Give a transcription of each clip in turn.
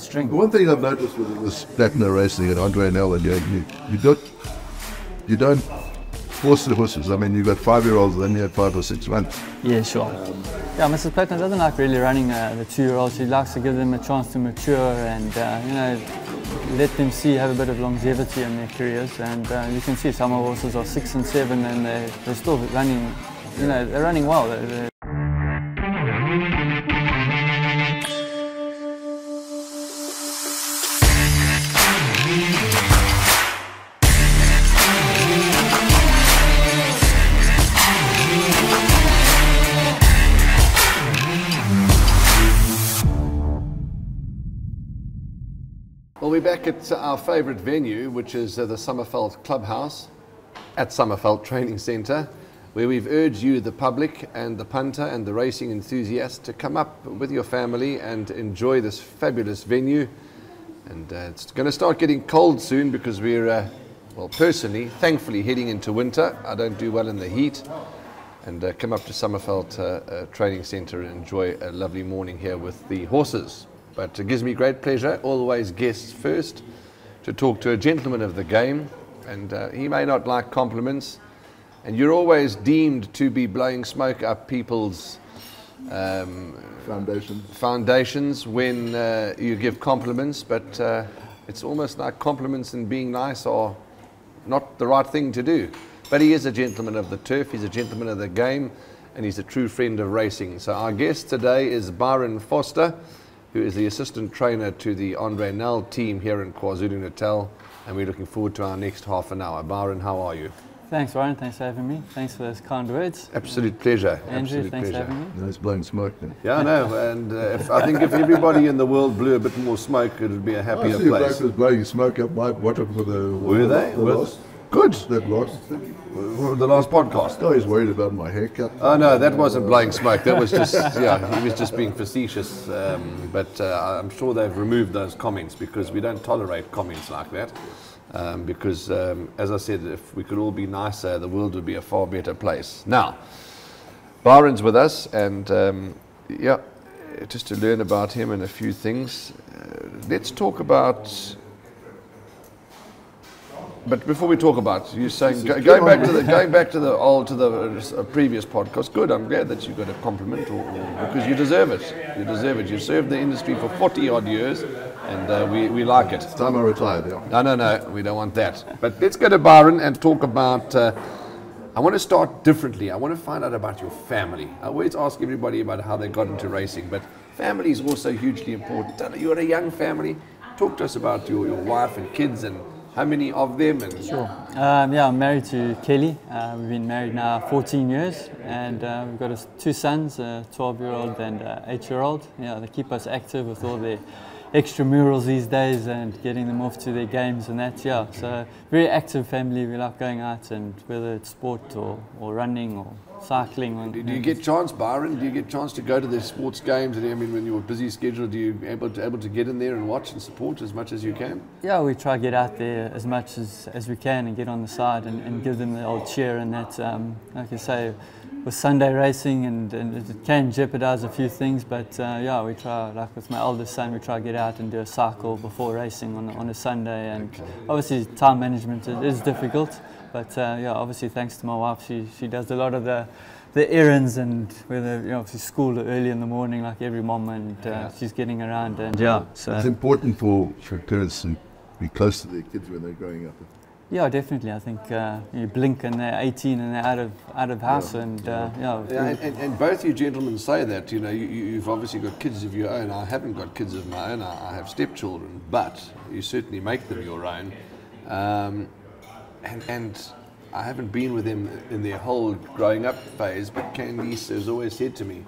string. The one thing I've noticed with this Plattner racing and Andre Nel and you, you, you don't, you don't force the horses. I mean, you've got five-year-olds and then you had five or six months. Yeah, sure. Yeah, Mrs. Plattner doesn't like really running uh, the two-year-olds. She likes to give them a chance to mature and uh, you know let them see have a bit of longevity in their careers. And uh, you can see some of horses are six and seven and they're, they're still running. You know, they're running well. They're, they're we're back at our favourite venue, which is uh, the Summerveld Clubhouse at Summerveld Training Centre, where we've urged you, the public and the punter and the racing enthusiast, to come up with your family and enjoy this fabulous venue. And uh, it's going to start getting cold soon because we're, uh, well, personally, thankfully, heading into winter. I don't do well in the heat. And uh, come up to Summerveld uh, uh, Training Centre and enjoy a lovely morning here with the horses. But it gives me great pleasure, always guests first, to talk to a gentleman of the game. And uh, he may not like compliments. And you're always deemed to be blowing smoke up people's um, Foundation. foundations when uh, you give compliments, but uh, it's almost like compliments and being nice are not the right thing to do. But he is a gentleman of the turf, he's a gentleman of the game, and he's a true friend of racing. So our guest today is Byron Forster, who is the assistant trainer to the Andre Nel team here in KwaZulu Natal, and we're looking forward to our next half an hour. Byron, how are you? Thanks, Ryan. Thanks for having me. Thanks for those kind words. Absolute pleasure. Andrew, Absolute thanks pleasure. for having me. Nice blowing smoke. Then. Yeah, I know, and uh, if, I think if everybody in the world blew a bit more smoke, it would be a happier see a bloke place. was blowing smoke up my bottom for the. Were they? The Were- last, Good. that last. The last podcast. I was worried about my haircut. Oh no, that wasn't blowing smoke. That was just yeah, he was just being facetious. Um, but uh, I'm sure they've removed those comments because we don't tolerate comments like that. Um, because um, as I said, if we could all be nicer, the world would be a far better place. Now, Byron's with us, and um, yeah, just to learn about him and a few things. Uh, let's talk about. But before we talk about, you saying go, going back to the going back to the old to the uh, previous podcast. Good, I'm glad that you got a compliment, or, or, because you deserve it. You deserve it. You served the industry for 40 odd years, and uh, we we like it. Time I retired, yeah. No, no, no, we don't want that. But let's go to Byron and talk about. Uh, I want to start differently. I want to find out about your family. I always ask everybody about how they got into racing, but family is also hugely important. You're a young family. Talk to us about your, your wife and kids and how many of them. And Um, yeah, I'm married to Kelly. Uh, we've been married now 14 years, and uh, we've got two sons, a 12-year-old and an 8-year-old. Yeah, they keep us active with all their extramurals these days and getting them off to their games and that. Yeah, so very active family. We love going out, and whether it's sport or, or running or cycling. Or, do you get chance, Byron? Do you get chance to go to the sports games? I mean, when you're busy schedule, do you able to able to get in there and watch and support as much as you can? Yeah, we try to get out there as much as, as we can and get on the side and, and give them the old cheer and that, um, like I say, with Sunday racing and, and it can jeopardize a few things, but uh, yeah, we try, like with my eldest son, we try to get out and do a cycle before racing on, on a Sunday and obviously time management is, is difficult, but uh, yeah, obviously thanks to my wife, she, she does a lot of the the errands and whether you know she's school early in the morning like every mom and uh, she's getting around and yeah so It's important for, for parents to be close to their kids when they're growing up. Yeah, definitely. I think uh, you blink and they're 18 and they're out of out of house, and uh, yeah, Yeah, and, and, and both you gentlemen say that. You know, you, you- you've obviously got kids of your own. I haven't got kids of my own. I, I have stepchildren, but you certainly make them your own. Um, and, and I haven't been with them in their whole growing up phase, but Candice has always said to me,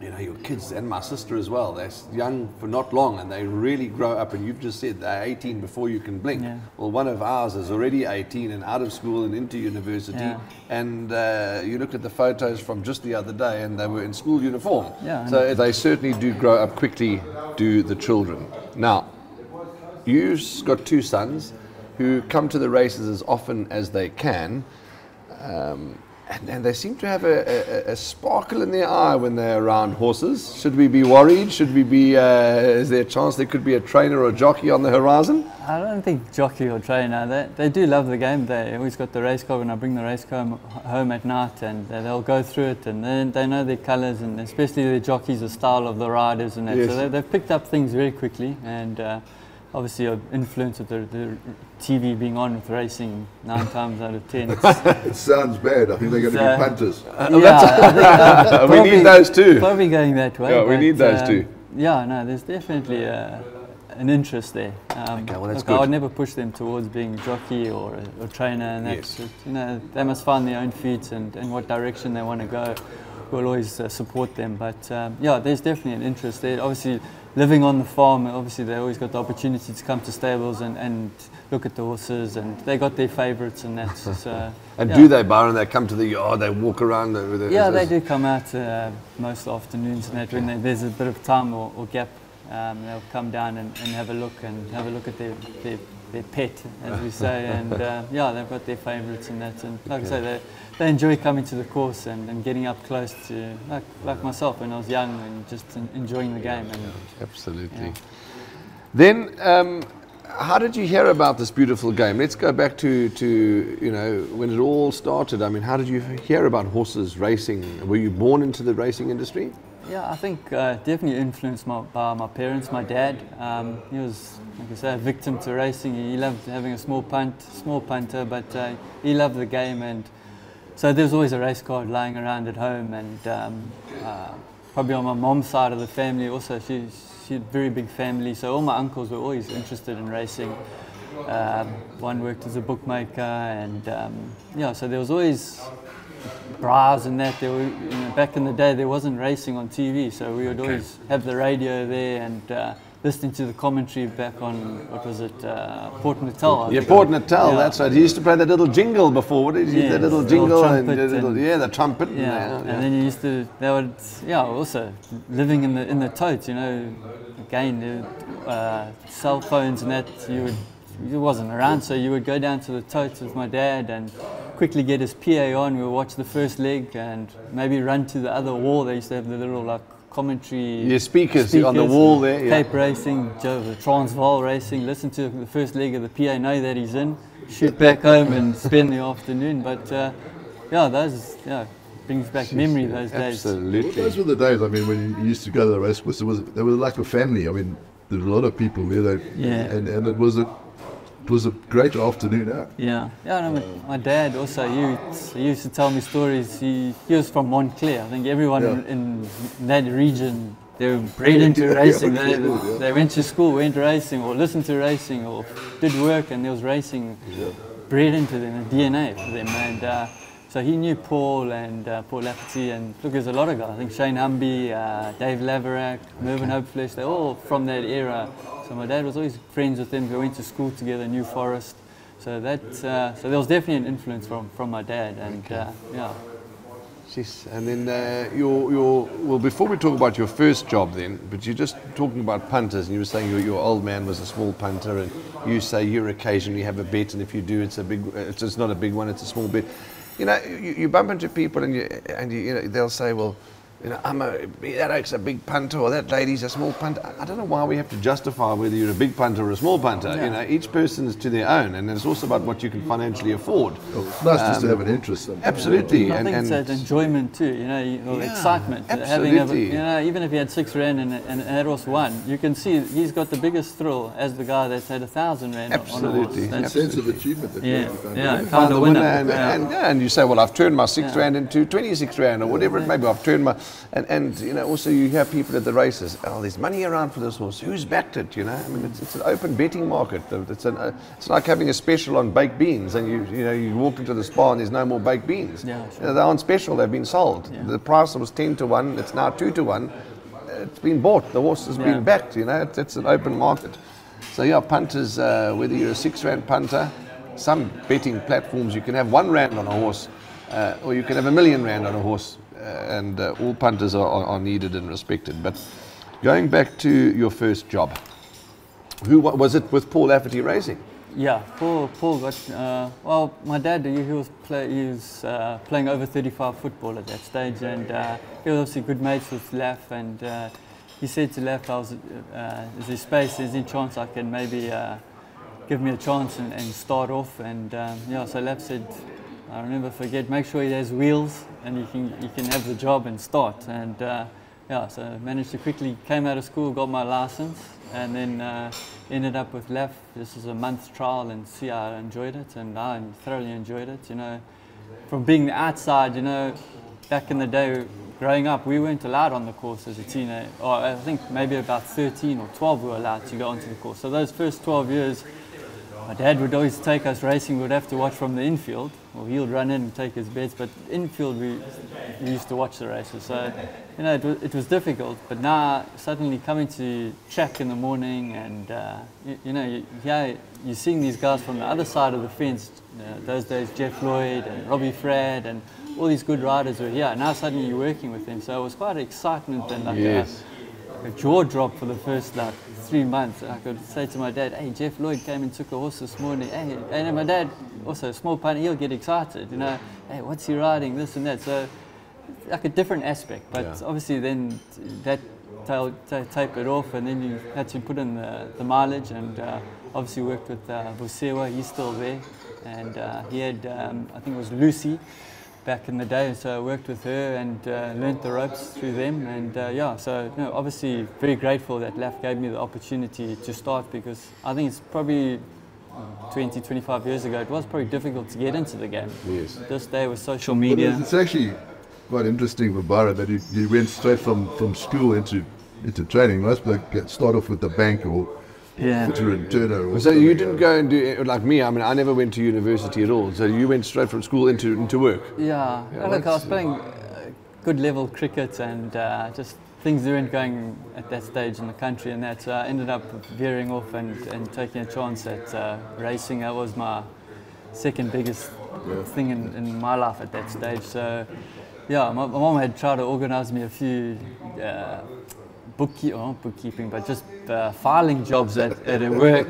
you know, your kids and my sister as well, they're young for not long and they really grow up. And you've just said they're 18 before you can blink. Yeah. Well, one of ours is already 18 and out of school and into university. Yeah. And uh, you look at the photos from just the other day and they were in school uniform. Yeah, so they certainly do grow up quickly, do the children. Now, you've got two sons who come to the races as often as they can. Um, and, and they seem to have a, a, a sparkle in their eye when they're around horses. Should we be worried? Should we be? Uh, is there a chance there could be a trainer or a jockey on the horizon? I don't think jockey or trainer. They, they do love the game. They always got the race car when I bring the race car home at night, and they'll go through it, and they, they know their colours, and especially the jockeys, the style of the riders, and that. Yes. So they, they've picked up things very quickly, and. Uh, obviously an influence of the, the TV being on with racing nine times out of ten. it sounds bad. I think they're going to So- be punters. yeah, think, uh, We need those too. Probably going that way. Yeah, we but, need those um, too. Yeah, no, there's definitely uh, an interest there. Um, Okay, well, that's look, good. I would never push them towards being a jockey or a, a trainer, and that's Yes. it. you know they must find their own feet and, and what direction they want to go. We'll always uh, support them, but um, yeah, there's definitely an interest there. Obviously, living on the farm, obviously they always got the opportunity to come to stables and, and look at the horses, and they got their favourites, and that's so. And yeah. do they, Byron? They come to the yard, they walk around. The, Yeah, they do come out uh, most afternoons and that when they, there's a bit of time or, or gap, um, they'll come down and, and have a look and have a look at their, their, their pet, as we say, and uh, yeah, they've got their favourites and that. And like I say, they, they enjoy coming to the course and, and getting up close to, like, like myself when I was young and just en- enjoying the game. And Absolutely. Yeah. Then, um, how did you hear about this beautiful game? Let's go back to, to you know when it all started. I mean, how did you hear about horses racing? Were you born into the racing industry? Yeah, I think uh, definitely influenced my, by my parents. My dad, um, he was, like I say, a victim to racing. He loved having a small punt, small punter, but uh, he loved the game, and so there was always a race card lying around at home. And um, uh, probably on my mom's side of the family, also she she had a very big family, so all my uncles were always interested in racing. Um, one worked as a bookmaker, and um, yeah, so there was always bras and that. There were, you know, back in the day, there wasn't racing on TV, so we would Okay. always have the radio there and uh, listening to the commentary back on what was it, uh, Port Natal. Yeah. Port Natal. Yeah. That's right. He used to play that little jingle before. What did he? Yes, that little jingle and, the trumpet little, and- yeah, the trumpet. and Yeah, and then you used to. They would, yeah. Also, living in the in the totes, you know. Again, the, uh, cell phones and that. You would. It wasn't around, so you would go down to the totes with my dad and quickly get his PA on. We would watch the first leg and maybe run to the other wall. They used to have the little like commentary. Yeah, speakers on the wall there, yeah. Cape racing, Transvaal racing. Listen to the first leg of the PA. Know that he's in. Shoot back home and spend the afternoon. But uh, yeah, those yeah brings back memory those days. Absolutely. Those were the days. I mean, when you used to go to the race course, it was they were like a family. I mean, there were a lot of people there. They, Yeah. And, and it was a it was a great afternoon out. Yeah, yeah. No, my, my dad also he, he used to tell me stories. He, he was from Montclair. I think everyone Yeah. in, in that region they were bred into racing. They, Yeah. they went to school, went racing, or listened to racing, or did work, and there was racing bred into them, the DNA for them. And uh, so he knew Paul and uh, Paul Lafferty, and look, there's a lot of guys. I think Shane Humby, uh, Dave Laverack, Mervyn Hopeflesh, they're all from that era. So my dad was always friends with them. We went to school together, New Forest. So that, uh, so there was definitely an influence from, from my dad, and uh, yeah. Jeez. And then uh, your, your, well, before we talk about your first job then, but you're just talking about punters and you were saying your, your old man was a small punter and you say you occasionally have a bet and if you do it's a big, it's, it's not a big one, it's a small bet. You know, you, you bump into people and, you, and you, you know, they'll say, well, you know, I'm a, that oak's a big punter or that lady's a small punter. I- I don't know why we have to justify whether you're a big punter or a small punter. You know, each person is to their own and it's also about what you can financially afford. Well, it's nice just to have an interest. In, Absolutely. I and, think and it's that enjoyment too, you know, or Yeah, excitement. uh, Having a, absolutely. you know, even if he had six rand and, and, and that was one, you can see he's got the biggest thrill as the guy that's had a thousand rand on a horse. Absolutely. That's- sense of achievement. That Yeah, you found yeah. out. Found find a the winner. winner, and, Yeah. and, yeah, and you say, well, I've turned my six Yeah. rand into 26 rand or whatever it may be. I've turned my, and, and you know, also you hear people at the races, oh, there's money around for this horse. Who's backed it? You know, I mean, it's, it's an open betting market. It's, an, uh, it's like having a special on baked beans, and you, you know, you walk into the Spar and there's no more baked beans. Yeah, You know, they're on special. They've been sold. Yeah. The price was 10 to one. It's now two to one. It's been bought. The horse has Yeah. been backed. You know, it's, it's an open market. So yeah, punters, uh, whether you're a six rand punter, some betting platforms you can have one rand on a horse, uh, or you can have a million rand on a horse, and uh, all punters are, are, needed and respected. But going back to your first job, who was it with Paul Lafferty Racing? Yeah, Paul, Paul got, uh, well, my dad, he, was, play, he was uh, playing over 35 football at that stage and uh, he was obviously good mates with Laf and uh, he said to Laf, I was, uh, is there space, is there chance I can maybe uh, give me a chance and, and start off and um, yeah, so Laf said, I'll never forget, make sure he has wheels and you can, you can have the job and start and uh, yeah, so managed to quickly, came out of school, got my license and then uh, ended up with Laf. This was a month trial and see I enjoyed it and I thoroughly enjoyed it. You know, from being the outside, you know, back in the day, growing up, we weren't allowed on the course as a teenager. Or I think maybe about 13 or 12 we were allowed to go onto the course. So those first 12 years, my dad would always take us racing. We'd have to watch from the infield, or he would run in and take his bets. But infield, we, we used to watch the races. So, you know, it was, it was difficult. But now, suddenly coming to track in the morning, and uh, you, you, know, you, yeah, you're seeing these guys from the other side of the fence. Uh, those days, Jeff Lloyd and Robbie Fradd and all these good riders were here. And now suddenly you're working with them. So it was quite an excitement and like Yes. a, a jaw drop for the first like three months. I could say to my dad, hey, Jeff Lloyd came and took a horse this morning. Hey, and my dad, also a small pony, he'll get excited, you know, hey, what's he riding, this and that. So like a different aspect. But Yeah. obviously then that tail, it off and then you had to put in the, the mileage and uh, obviously worked with uh, Busewa, he's still there. And uh, he had, um, I think it was Lucy back in the day, so I worked with her and uh, learnt the ropes through them. And uh, yeah, so you know, obviously very grateful that LAF gave me the opportunity to start because I think it's probably 20, 25 years ago, it was probably difficult to get into the game. Yes. This day with social But media. it's actually quite interesting for Bara that you, you went straight from, from school into into training. Most people get- start off with the bank or Yeah. to a turner. Or So you didn't go and do like me. I mean, I never went to university at all. So you went straight from school into into work. Yeah, Yeah, look, I was playing uh, good level cricket and uh, just things weren't going at that stage in the country and that. So I ended up veering off and, and taking a chance at uh, racing. That was my second biggest thing in, in my life at that stage. So yeah, my, my mom had tried to organize me a few uh, bookkeep, oh, not bookkeeping, but just uh, filing jobs at, at work.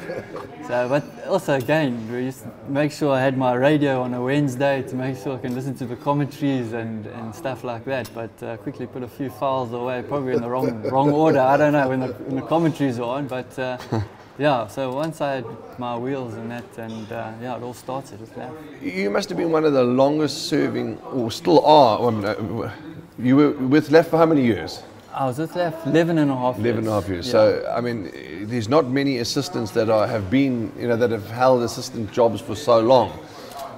So, but also again, we used to make sure I had my radio on a Wednesday to make sure I can listen to the commentaries and, and stuff like that. But uh, quickly put a few files away, probably in the wrong wrong order. I don't know when the, when the commentaries were on, but. Uh, yeah, so once I had my wheels and that, and uh, yeah, it all started with that. You must have been one of the longest serving, or still are. um, uh, You were with Laf for how many years? I was with that 11 and a half 11 and a half years. Yeah. So, I mean, there's not many assistants that are, have been, you know, that have held assistant jobs for so long.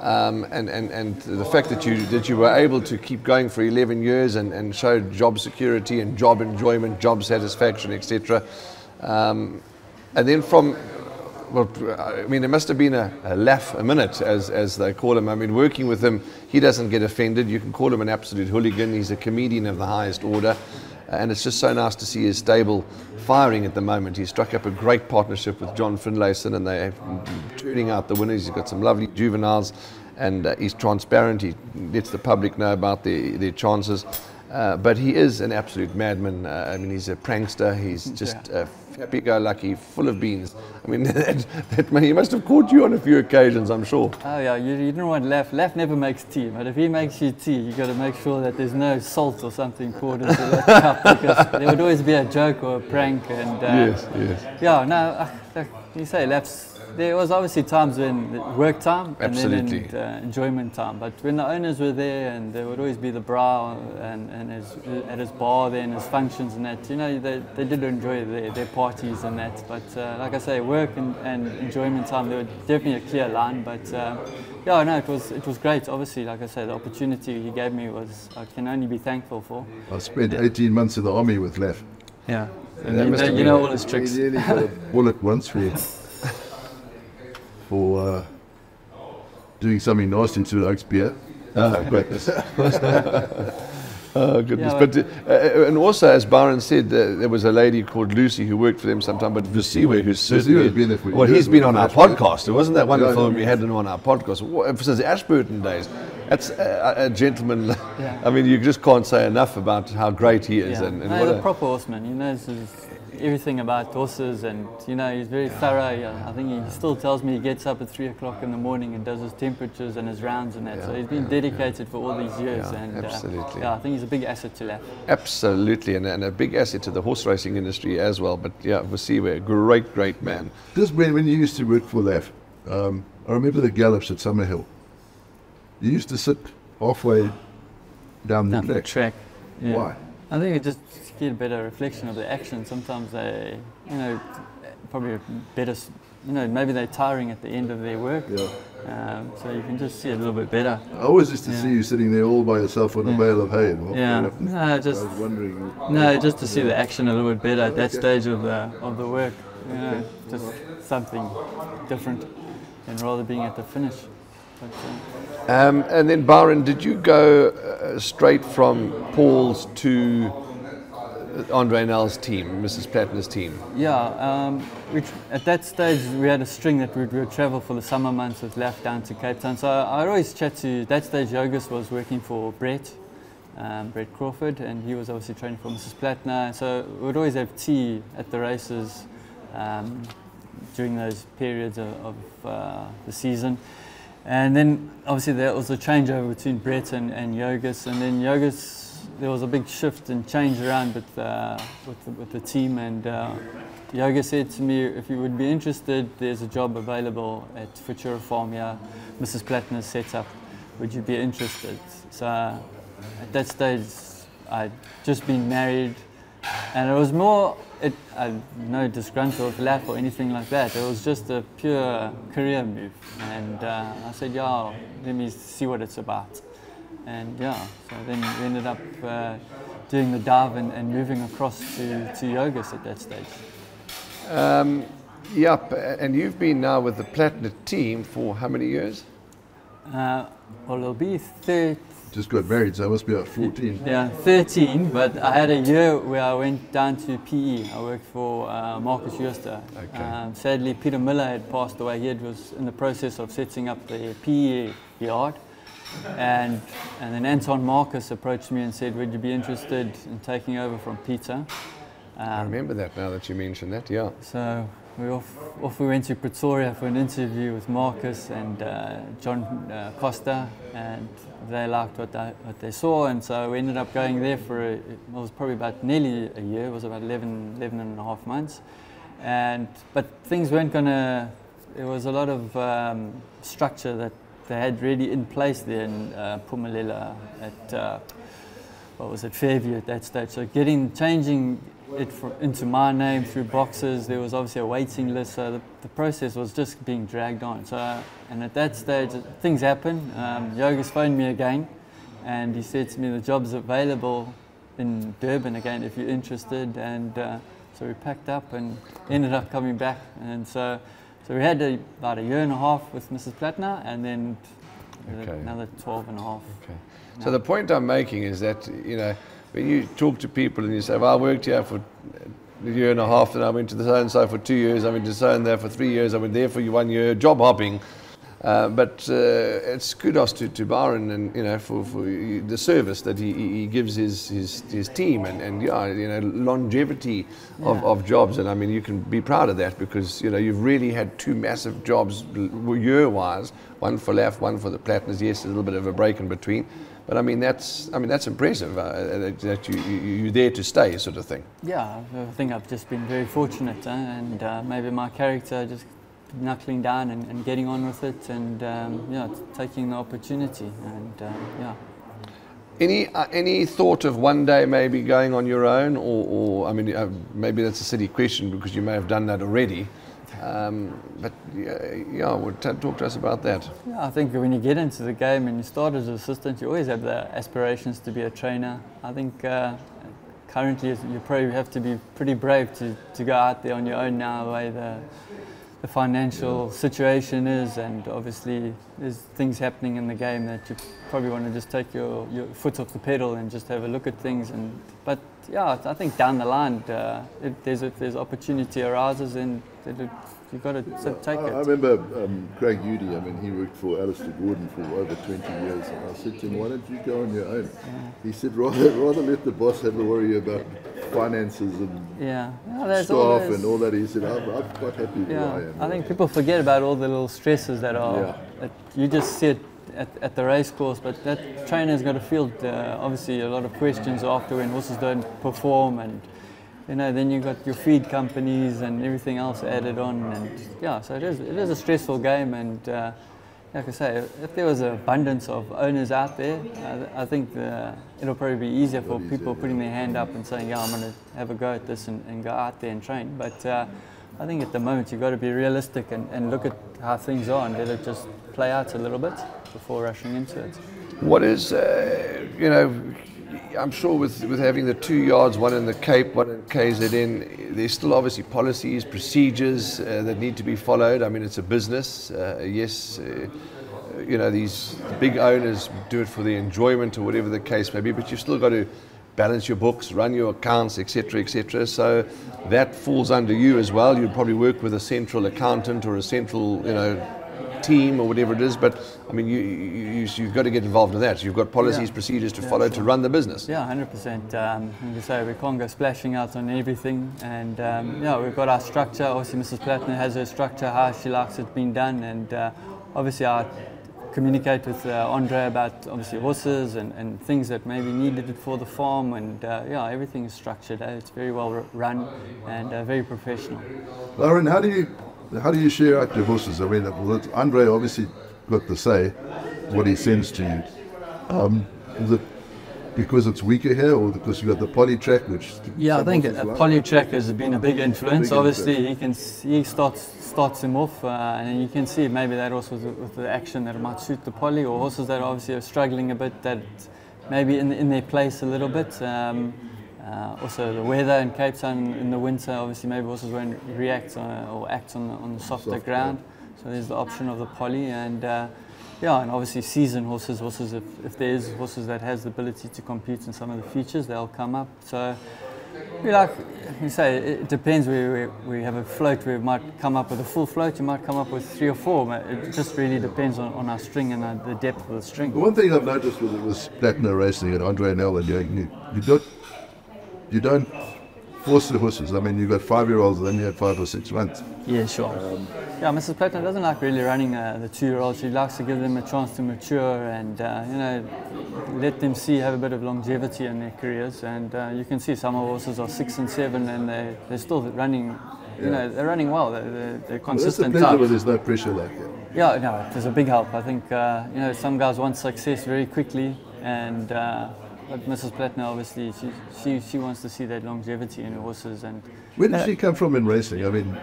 Um, and, and, and the fact that you, that you were able to keep going for 11 years and, and showed job security and job enjoyment, job satisfaction, etc. Um, and then from, well, I mean, there must have been a, a laugh a minute, as, as they call him. I mean, working with him, he doesn't get offended. You can call him an absolute hooligan. He's a comedian of the highest order. And it's just so nice to see his stable firing at the moment. He struck up a great partnership with John Finlayson, and they're turning out the winners. He's got some lovely juveniles, and uh, he's transparent. He lets the public know about their, their chances. Uh, but he is an absolute madman. Uh, I mean, he's a prankster. He's just uh, happy-go-lucky, full of beans. I mean, that, that man, he must have caught you on a few occasions, I'm sure. Oh yeah, you, you don't want Laf. Laf never makes tea, but if he makes you tea, you got to make sure that there's no salt or something poured into that cup because there would always be a joke or a prank. And uh, yes. yeah, no, uh, like you say, Laf's. There was obviously times when work time and then Absolutely. in, uh, enjoyment time. But when the owners were there and there would always be the bra and, and his, at his bar there and his functions and that, you know, they, they did enjoy their, their parties and that. But uh, like I say, work and, and enjoyment time, there was definitely a clear line. But uh, yeah, no, it was it was great. Obviously, like I say, the opportunity he gave me was I can only be thankful for. I spent 18 months in the army with Laf. Yeah, that and you, must know, you know all his tricks. We nearly got a bullet once for, for uh, doing something nice nasty to Oaks beer. Ah, great. Oh, goodness. Yeah, but, uh, uh, and also, as Byron said, uh, there was a lady called Lucy who worked for them sometime, but Visiwe, who's certainly. has been there for well, he's been on our Ashburton. podcast. It wasn't that wonderful yeah, when we had him on our podcast Wha- since Ashburton days. That's uh, a gentleman. Yeah. I mean, you just can't say enough about how great he is. Yeah. And, and no, what he's a a, proper horseman. He knows his, everything about horses, and you know he's very thorough. Yeah, I think he still tells me he gets up at three o'clock in the morning and does his temperatures and his rounds and that. Yeah, so he's been yeah, dedicated for all these years, Yeah, and uh, absolutely. yeah, I think he's a big asset to Laf. Absolutely, and, and a big asset to the horse racing industry as well. But yeah, Vasiwe, a great, great man. Just when, when you used to work for LAF, um, I remember the gallops at Summerhill. You used to sit halfway down the Down the track. track. Yeah. Why? I think it just get a better reflection of the action. Sometimes they, you know, probably a better, you know, maybe they're tiring at the end of their work. Yeah. Um, so you can just see it a little bit better. I always used to Yeah. see you sitting there all by yourself on a bale of hay. And Yeah. walking up and- No, just I was wondering. no, just to see the action a little bit better at that Okay. stage of the of the work. You know, just something different, and rather being at the finish. Uh, Um, and then Byron, did you go uh, straight from Paul's to Andre Nel's team, Mrs. Plattner's team? Yeah, um, we at that stage we had a string that we'd, we'd travel for the summer months with Laf down to Cape Town. So I always chat to, that stage Yogus was working for Brett, um, Brett Crawford, and he was obviously training for Mrs. Plattner. So we'd always have tea at the races um, during those periods of, of uh, the season. And then obviously there was a changeover between Brett and, and Yogus, and then Yogus, there was a big shift and change around with, uh, with, the, with the team. And uh, Yoga said to me, if you would be interested, there's a job available at Futura Farm here, Mrs. Plattner's set up. Would you be interested? So at that stage, I'd just been married, and it was more, it, uh, no disgruntled laugh or anything like that. It was just a pure career move. And uh, I said, yeah, let me see what it's about. And yeah, so then we ended up uh, doing the dive and, and moving across to, to Yogas at that stage. Um, yep, and you've been now with the Plattner team for how many years? Uh, well, it'll be thir- Just got married, so I must be about 14. yeah, 13, but I had a year where I went down to PE. I worked for uh, Markus Jooste. Okay. Um, sadly, Peter Miller had passed away. He had- was in the process of setting up the PE yard. And, and then Anton Marcus approached me and said, Would you be interested in taking over from Peter? I Um, remember that now that you mentioned that, yeah. So we off, off we went to Pretoria for an interview with Marcus and uh, John uh, Costa, and they liked what they, what they saw, and so we ended up going there for a, it was probably about nearly a year. It was about 11, 11 and a half months, and but things weren't gonna. There was a lot of um, structure that they had really in place there in uh, Pumalila at. Uh, what was it, Fairview at that stage. So getting, changing it for, into my name through boxes, there was obviously a waiting list. So the, the process was just being dragged on. So, and at that stage, things happened. Um, Yogas phoned me again and he said to me, the job's available in Durban again if you're interested. And uh, so we packed up and ended up coming back. And so, so we had a, about a year and a half with Mrs. Plattner and then Okay. another 12 and a half. Okay. So the point I'm making is that, you know, when you talk to people and you say, well, I worked here for a year and a half, and I went to the so and so for two years, I went to so and there for three years, I went there for one year, job hopping. Uh, but uh, it's kudos to, to Byron and you know for, for the service that he, he gives his, his, his team and, and yeah you know longevity of, Yeah. of jobs. And I mean you can be proud of that because you know you've really had two massive jobs year wise one for Laf one for the Plattners. Yes a little bit of a break in between. But I mean that's I mean that's impressive uh, that, that you, you you're there to stay sort of thing. Yeah, I think I've just been very fortunate, uh, and uh, maybe my character just knuckling down and, and getting on with it, and um, yeah, taking the opportunity, and uh, yeah. Any uh, any thought of one day maybe going on your own, or, or I mean, uh, maybe that's a silly question because you may have done that already. Um, but yeah, yeah well, t- talk to us about that. Yeah, I think when you get into the game and you start as an assistant, you always have the aspirations to be a trainer. I think uh, currently you probably have to be pretty brave to, to go out there on your own now, the way the, the financial situation is, and obviously there's things happening in the game that you probably want to just take your, your foot off the pedal and just have a look at things. And but yeah, I think down the line, uh, if there's if there's opportunity arises, It, it, you got to take I, I remember um, Craig Udy, I mean, he worked for Alistair Gordon for over 20 years, and I said to him, why don't you go on your own? He said, rather, rather let the boss have a worry about finances and Yeah, yeah staff and all that. He said, I'm, I'm quite happy where I am. I think people forget about all the little stresses that are. Yeah. That you just see it at, at the race course, but that trainer's got to field uh, obviously a lot of questions after when horses don't perform, and you know then you've got your feed companies and everything else added on, and yeah, so it is it is a stressful game, and uh, like I say, if there was an abundance of owners out there, I, I think uh, it'll probably be easier for people putting their hand up and saying, yeah, I'm going to have a go at this and, and go out there and train, but. Uh, I think at the moment you've got to be realistic and, and look at how things are and let it just play out a little bit before rushing into it. What is, uh, you know, I'm sure with, with having the two yards, one in the Cape, one in KZN, there's still obviously policies, procedures uh, that need to be followed. I mean, it's a business. Uh, yes, uh, you know, these big owners do it for the enjoyment or whatever the case may be, but you've still got to balance your books, run your accounts, etc., etc. So that falls under you as well. You'd probably work with a central accountant or a central, you know, team or whatever it is. But I mean, you, you, you, have got to get involved in that. You've got policies, Yeah. procedures to Yeah, follow sure. to run the business. Yeah, 100%. Um, like I say, we can't go splashing out on everything. And um, yeah, we've got our structure. Obviously, Mrs. Plattner has her structure, how she likes it being done. And uh, obviously, I communicate with uh, Andre about obviously horses and, and things that maybe needed for the farm. And uh, yeah, everything is structured. eh? It's very well r- run and uh, very professional. Lauren, how do you how do you share out your horses? I mean, Andre obviously got to say what he sends to you. Um, is it because it's weaker here, or because you got the poly track, which Yeah, I think like? polytrack has been a big influence. Big Obviously, influence. he can he starts starts him off, uh, and you can see maybe that also with, with the action that might suit the poly, or horses that obviously are struggling a bit that maybe in in their place a little bit. Um, uh, also, the weather in Cape Town in the winter, obviously, maybe horses won't react uh, or act on the, on the softer Soft, ground. So there's the option of the poly, and uh, yeah, and obviously season horses. Horses, if, if there is horses that has the ability to compete in some of the features, they'll come up. So we like you say, it depends. We, we, we have a float. We might come up with a full float. You might come up with three or four. It just really depends on, on our string and uh, the depth of the string. The one thing I've noticed with it was Plattner Racing and Andre and you, you, you don't you don't force the horses. I mean, you've got five-year-olds and then you have five or six months. Yeah, sure. yeah, Mrs. Plattner doesn't like really running uh, the two-year-olds. She likes to give them a chance to mature and uh, you know let them see have a bit of longevity in their careers. And uh, you can see some of our horses are six and seven, and they they're still running. You know, they're running well. They're, they're, they're That's the consistent. pleasure types. when there's no pressure like that. Yeah, no, was a big help. I think uh, you know some guys want success very quickly, and uh, but Mrs. Plattner obviously she, she she wants to see that longevity in horses, and Where did she come from in racing? I mean,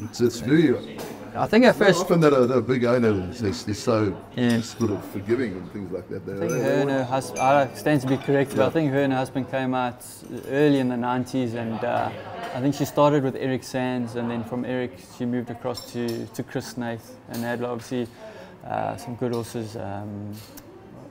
it's, it's very I think at first often that a, that a big owner is, is, is so Yes. sort of forgiving and things like that. They, I think her and her husband, I stand to be corrected, but I think her and her husband came out early in the 90s, and uh, I think she started with Eric Sands, and then from Eric she moved across to, to Chris Snaith, and had obviously uh, some good horses. Um,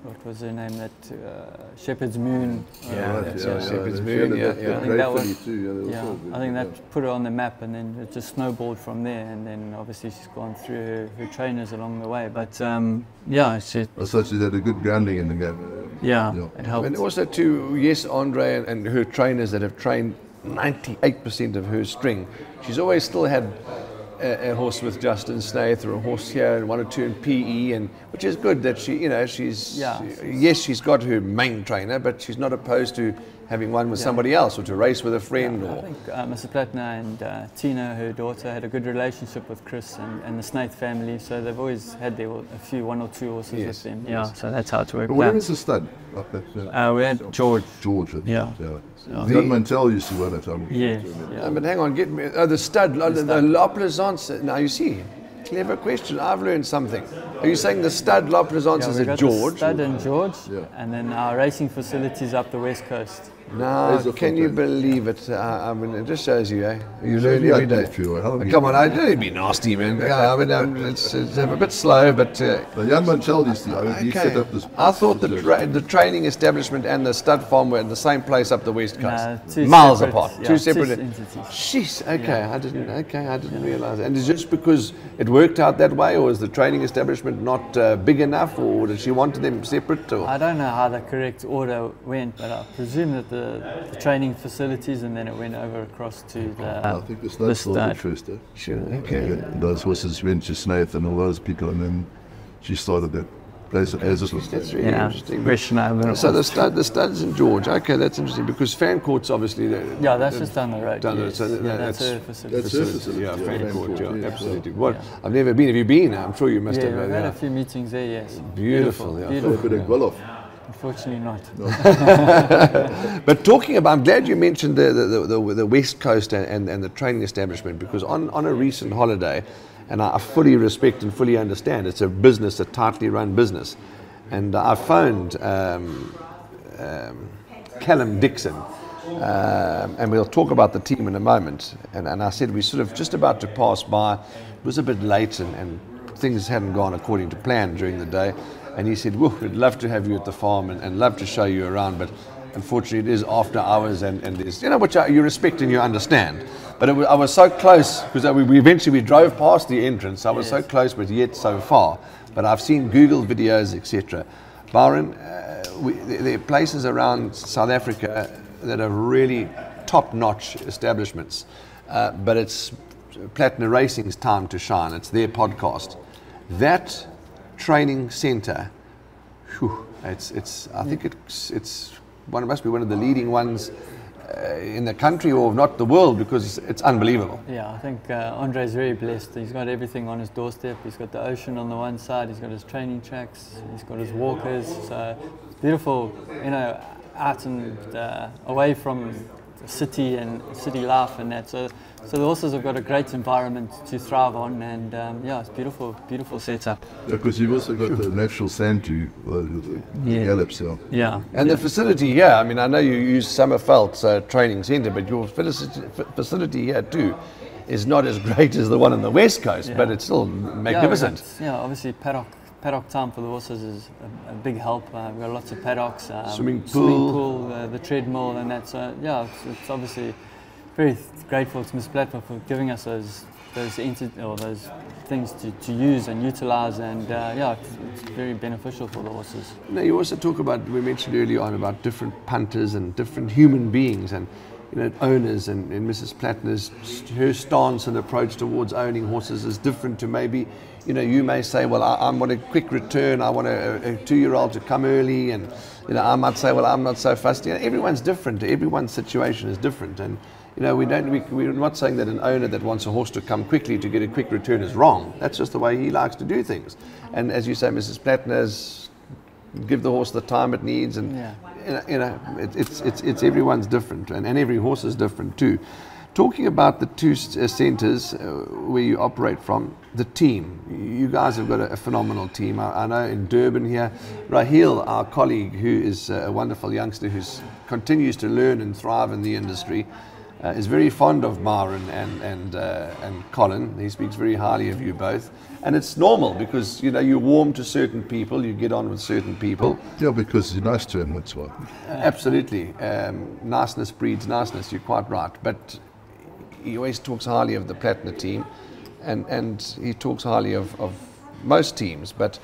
what was her name? That uh, Shepherd's Moon. Yeah, uh, Right, that's yeah, yeah, Shepherd's they- Moon, yeah, yeah. I think that was- too, yeah, they Yeah, I think that put her on the map, and then it just snowballed from there. And then obviously she's gone through her, her trainers along the way. But um, yeah, she, I thought she had a good grounding in the game. yeah, Yeah. it helped. And also too, yes, Andre and, and her trainers that have trained 98% of her string. She's always still had a, a horse with Justin Snaith or a horse here and one or two in PE, and which is good that she, you know, she's Yeah. yes, she's got her main trainer, but she's not opposed to having one with Yeah. somebody else or to race with a friend Yeah, I or. think uh, Mr. Plattner and uh, Tina, her daughter, had a good relationship with Chris and, and the Snaith family, so they've always had their, a few, one or two horses Yes, with them. yes. Yeah, so that's how it's worked But where out. is the stud? Up there, yeah. Uh, we had George. George. Yeah. Yeah. Yeah. John Mantell used to run it. I'm Yeah, Uh, yeah. but hang on, get me. Oh, the stud, the, the, stud. La Plaisance. Now you see, clever question. I've learned something. Are you saying the stud La Plaisance Yeah, is we a got George? the stud and George, Yeah. and then our racing facilities up the west coast. No, can you believe it? Uh, I mean, it just shows you, eh? You So learn you every had few, how Come on, I don't be nasty, man. I mean, um, it's, it's a bit slow, but uh, The young man told us, I mean, he set up this. I thought the tra- the training establishment and the stud farm were in the same place up the west coast, No, two miles separate- apart, yeah, two two separate entities. Jeez, okay, I didn't, okay, I didn't realize. And is it just because it worked out that way, or is the training establishment not uh, big enough, or did she want them separate? Or? I don't know how the correct order went, but I presume that the, the training facilities and then it went over across to the. I think the stud started first. Eh? Sure, okay. Yeah, Those horses went to Snaith and all those people, and then she started that place as a That's really yeah, interesting. question over. So the stud, the studs in George. Okay, that's interesting because Fancourts obviously. the- yeah, that's just down the road. down the- yes. so yeah, that's- that's, her facility. that's her facility. Yeah, facility, fan yeah, court. fan Yeah, court, yeah. absolutely. What? I've never been. Have you been? I'm sure you must yeah, have. we've uh, had yeah. a few meetings there, yes. Beautiful, yeah. A bit of Golof. Unfortunately, not. But talking about, I'm glad you mentioned the, the, the, the, West Coast and, and, and the training establishment because on, on a recent holiday, and I, I fully respect and fully understand, it's a business, a tightly run business. And I phoned um, um, Callum Dixon, um, and we'll talk about the team in a moment. And, and I said, we're sort of just about to pass by. It was a bit late and, and things hadn't gone according to plan during the day. And he said, we'd love to have you at the farm and, and love to show you around, but unfortunately it is after hours and, and there's, you know, which I, you respect and you understand. But it was, I was so close, because we, eventually we drove past the entrance. I was so close, but yet so far. But I've seen Google videos, etc. Byron, uh, we, there there are places around South Africa that are really top-notch establishments. Uh, but it's Plattner Racing's time to shine. It's their podcast. That training centre, whew, it's, it's, I think it's, it's one, it must be one of the leading ones uh, in the country or if not the world because it's unbelievable. Yeah, I think uh, Andre's very blessed. He's got everything on his doorstep. He's got the ocean on the one side. He's got his training tracks. He's got his walkers. So beautiful, you know, out and uh, away from the city and city life and that. So, so the horses have got a great environment to thrive on, and um, yeah, it's beautiful, beautiful setup. Because you've also got the natural sand to uh, the Yeah. gallops. Yeah. Yeah, And the facility here, I mean, I know you use Summerveld uh, Training Centre, but your facility, facility here too is not as great as the one on the West Coast, Yeah. but it's still magnificent. Yeah, we've yeah, obviously paddock paddock time for the horses is a, a big help. Uh, we've got lots of paddocks, um, Swimming swimming pool. pool, uh, the treadmill, and that. So yeah, it's, it's obviously very th- grateful to Ms. Plattner for giving us those those or those things to, to use and utilize, and uh, yeah, it's, it's very beneficial for the horses. Now, you also talk about, we mentioned earlier on about different punters and different human beings and you know, owners and, and Mrs. Plattner's, her stance and approach towards owning horses is different to maybe, you know, you may say, well, I, I want a quick return, I want a, a two-year-old to come early and, you know, I might say, well, I'm not so fussed. You know, everyone's different, everyone's situation is different and, you know, we don't, we, we're not saying that an owner that wants a horse to come quickly to get a quick return is wrong. That's just the way he likes to do things. And as you say, Mrs. Plattner's give the horse the time it needs, and Yeah. you know, you know it, it's it's it's everyone's different, and, and every horse is different too. Talking about the two uh, centres uh, where you operate from, the team, you guys have got a, phenomenal team. I, I know in Durban here, Raheel, our colleague, who is a wonderful youngster who continues to learn and thrive in the industry, uh, is very fond of Byron and and uh, and Colin. He speaks very highly of you both, and it's normal because you know you warm to certain people, you get on with certain people. Yeah, because you're nice to him, that's why. Absolutely, um, niceness breeds niceness. You're quite right, but he always talks highly of the Plattner team, and and he talks highly of of most teams, but.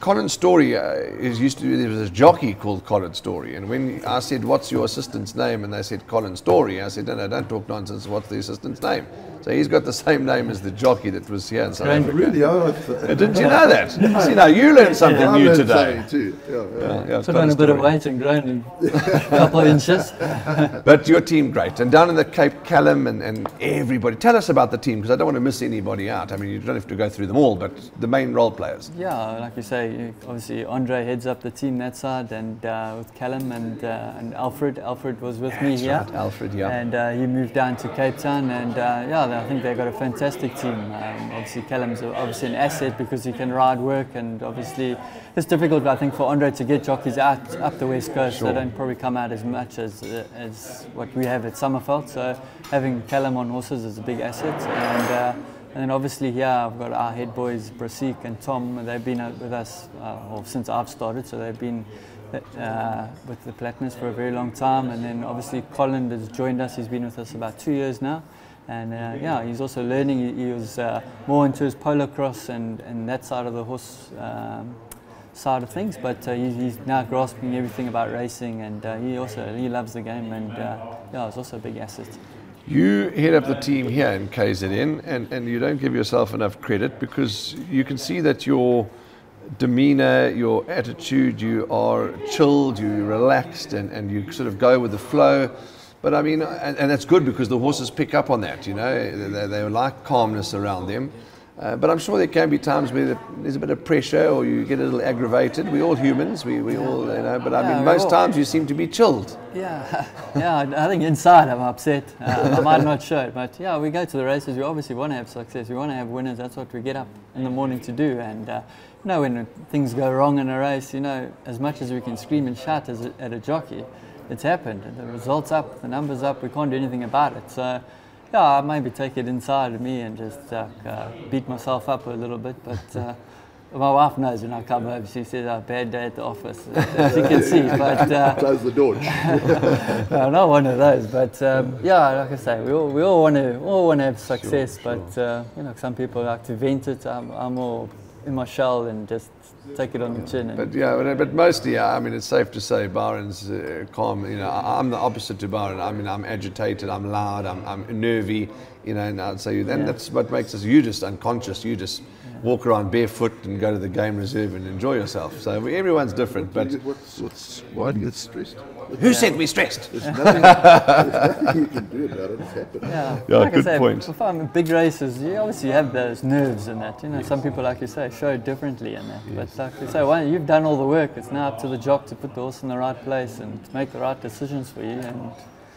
Colin Story uh, is used to there was a jockey called Colin Story, and when I said, "What's your assistant's name?" and they said Colin Story, I said, "No, no, don't talk nonsense. What's the assistant's name?" So he's got the same name as the jockey that was here in South Africa. Really, I, I Didn't you know that? See, now you learned something I new learned today. something too. Yeah, yeah. Yeah, Put on a bit of Story. weight and grown a couple of inches. But your team, great. And down in the Cape, Callum and, and everybody. Tell us about the team because I don't want to miss anybody out. I mean, you don't have to go through them all, but the main role players. Yeah, like you say, obviously Andre heads up the team that side, and uh, with Callum and uh, and Alfred. Alfred was with me here. right, Alfred, yeah. And uh, he moved down to Cape Town, and uh, yeah, yeah, I think they've got a fantastic team. Um, obviously, Callum's obviously an asset because he can ride work, and obviously it's difficult, I think, for Andre to get jockeys out up the west coast. Sure. They don't probably come out as much as uh, as what we have at Summerveld. So having Callum on horses is a big asset, and. Uh, and then obviously here I've got our head boys, Brasik and Tom. They've been with us uh, since I've started, so they've been uh, with the Plattners for a very long time. And then obviously Colin has joined us. He's been with us about two years now. And uh, yeah, he's also learning. He, he was uh, more into his polocrosse and, and that side of the horse um, side of things. But uh, he, he's now grasping everything about racing, and uh, he also he loves the game. And uh, yeah, it's also a big asset. You head up the team here in KZN, and, and you don't give yourself enough credit because you can see that you're demeanor, your attitude, you are chilled, you're relaxed, and, and you sort of go with the flow. But I mean, and, and that's good because the horses pick up on that, you know, they, they like calmness around them. Uh, but I'm sure there can be times where there's a bit of pressure or you get a little aggravated. We're all humans, we, we all, you know, but I yeah, mean, most all, times you seem to be chilled. Yeah, yeah, I think inside I'm upset. Uh, I might not show it, but yeah, we go to the races, we obviously want to have success, we want to have winners, that's what we get up in the morning to do. And, uh, you know, when things go wrong in a race, you know, as much as we can scream and shout as a, at a jockey, it's happened. The results up, the numbers up, we can't do anything about it. So, yeah, I maybe take it inside of me and just uh, uh, beat myself up a little bit. But uh, my wife knows when I come home, she says, oh, bad day at the office, as you can see. But, uh, Close the door. no, not one of those. But um, yeah, like I say, we all, we all want to all want to have success. Sure, but sure. Uh, you know, some people like to vent it. I'm, I'm more in my shell and just take it on the chin. but yeah, but, but, mostly, yeah, I mean, it's safe to say Byron's uh, calm. You know, I, am the opposite to Byron. I mean, I'm agitated, I'm loud, I'm, I'm nervy. You know, and I'd say, then yeah. that's what makes us. You just unconscious. You just walk around barefoot and go to the game reserve and enjoy yourself. So everyone's different. But what's, what's, why do you get stressed? Who said we stressed? There's nothing, there's nothing you can do about it. It's happened. Yeah, yeah like good say, point. If I'm big races, you obviously have those nerves in that. You know, yes. some people, like you say, show differently in that. Yes. But like you say, well, you've done all the work. It's now up to the job to put the horse in the right place and make the right decisions for you. And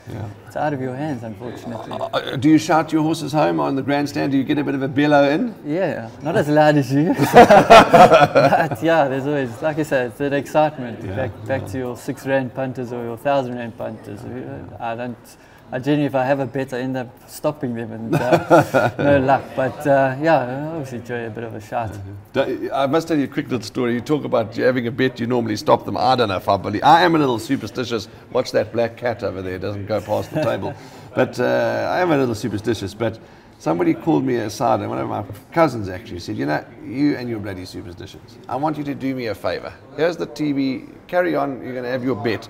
yeah. It's out of your hands, unfortunately. Uh, uh, do you shout your horses home on the grandstand? Do you get a bit of a bellow in? Yeah, not as loud as you. but yeah, there's always, like I said, it's that excitement. Yeah, back, back yeah. to your six rand punters or your thousand rand punters. I don't I genuinely, if I have a bet, I end up stopping them and uh, no luck. But uh, yeah, I always enjoy a bit of a shot. I must tell you a quick little story. You talk about having a bet, you normally stop them. I don't know if I believe. I am a little superstitious. Watch that black cat over there, it doesn't go past the table. But uh, I am a little superstitious. But somebody called me aside, and one of my cousins actually said, You know, you and your bloody superstitions, I want you to do me a favor. Here's the TV, carry on, you're going to have your bet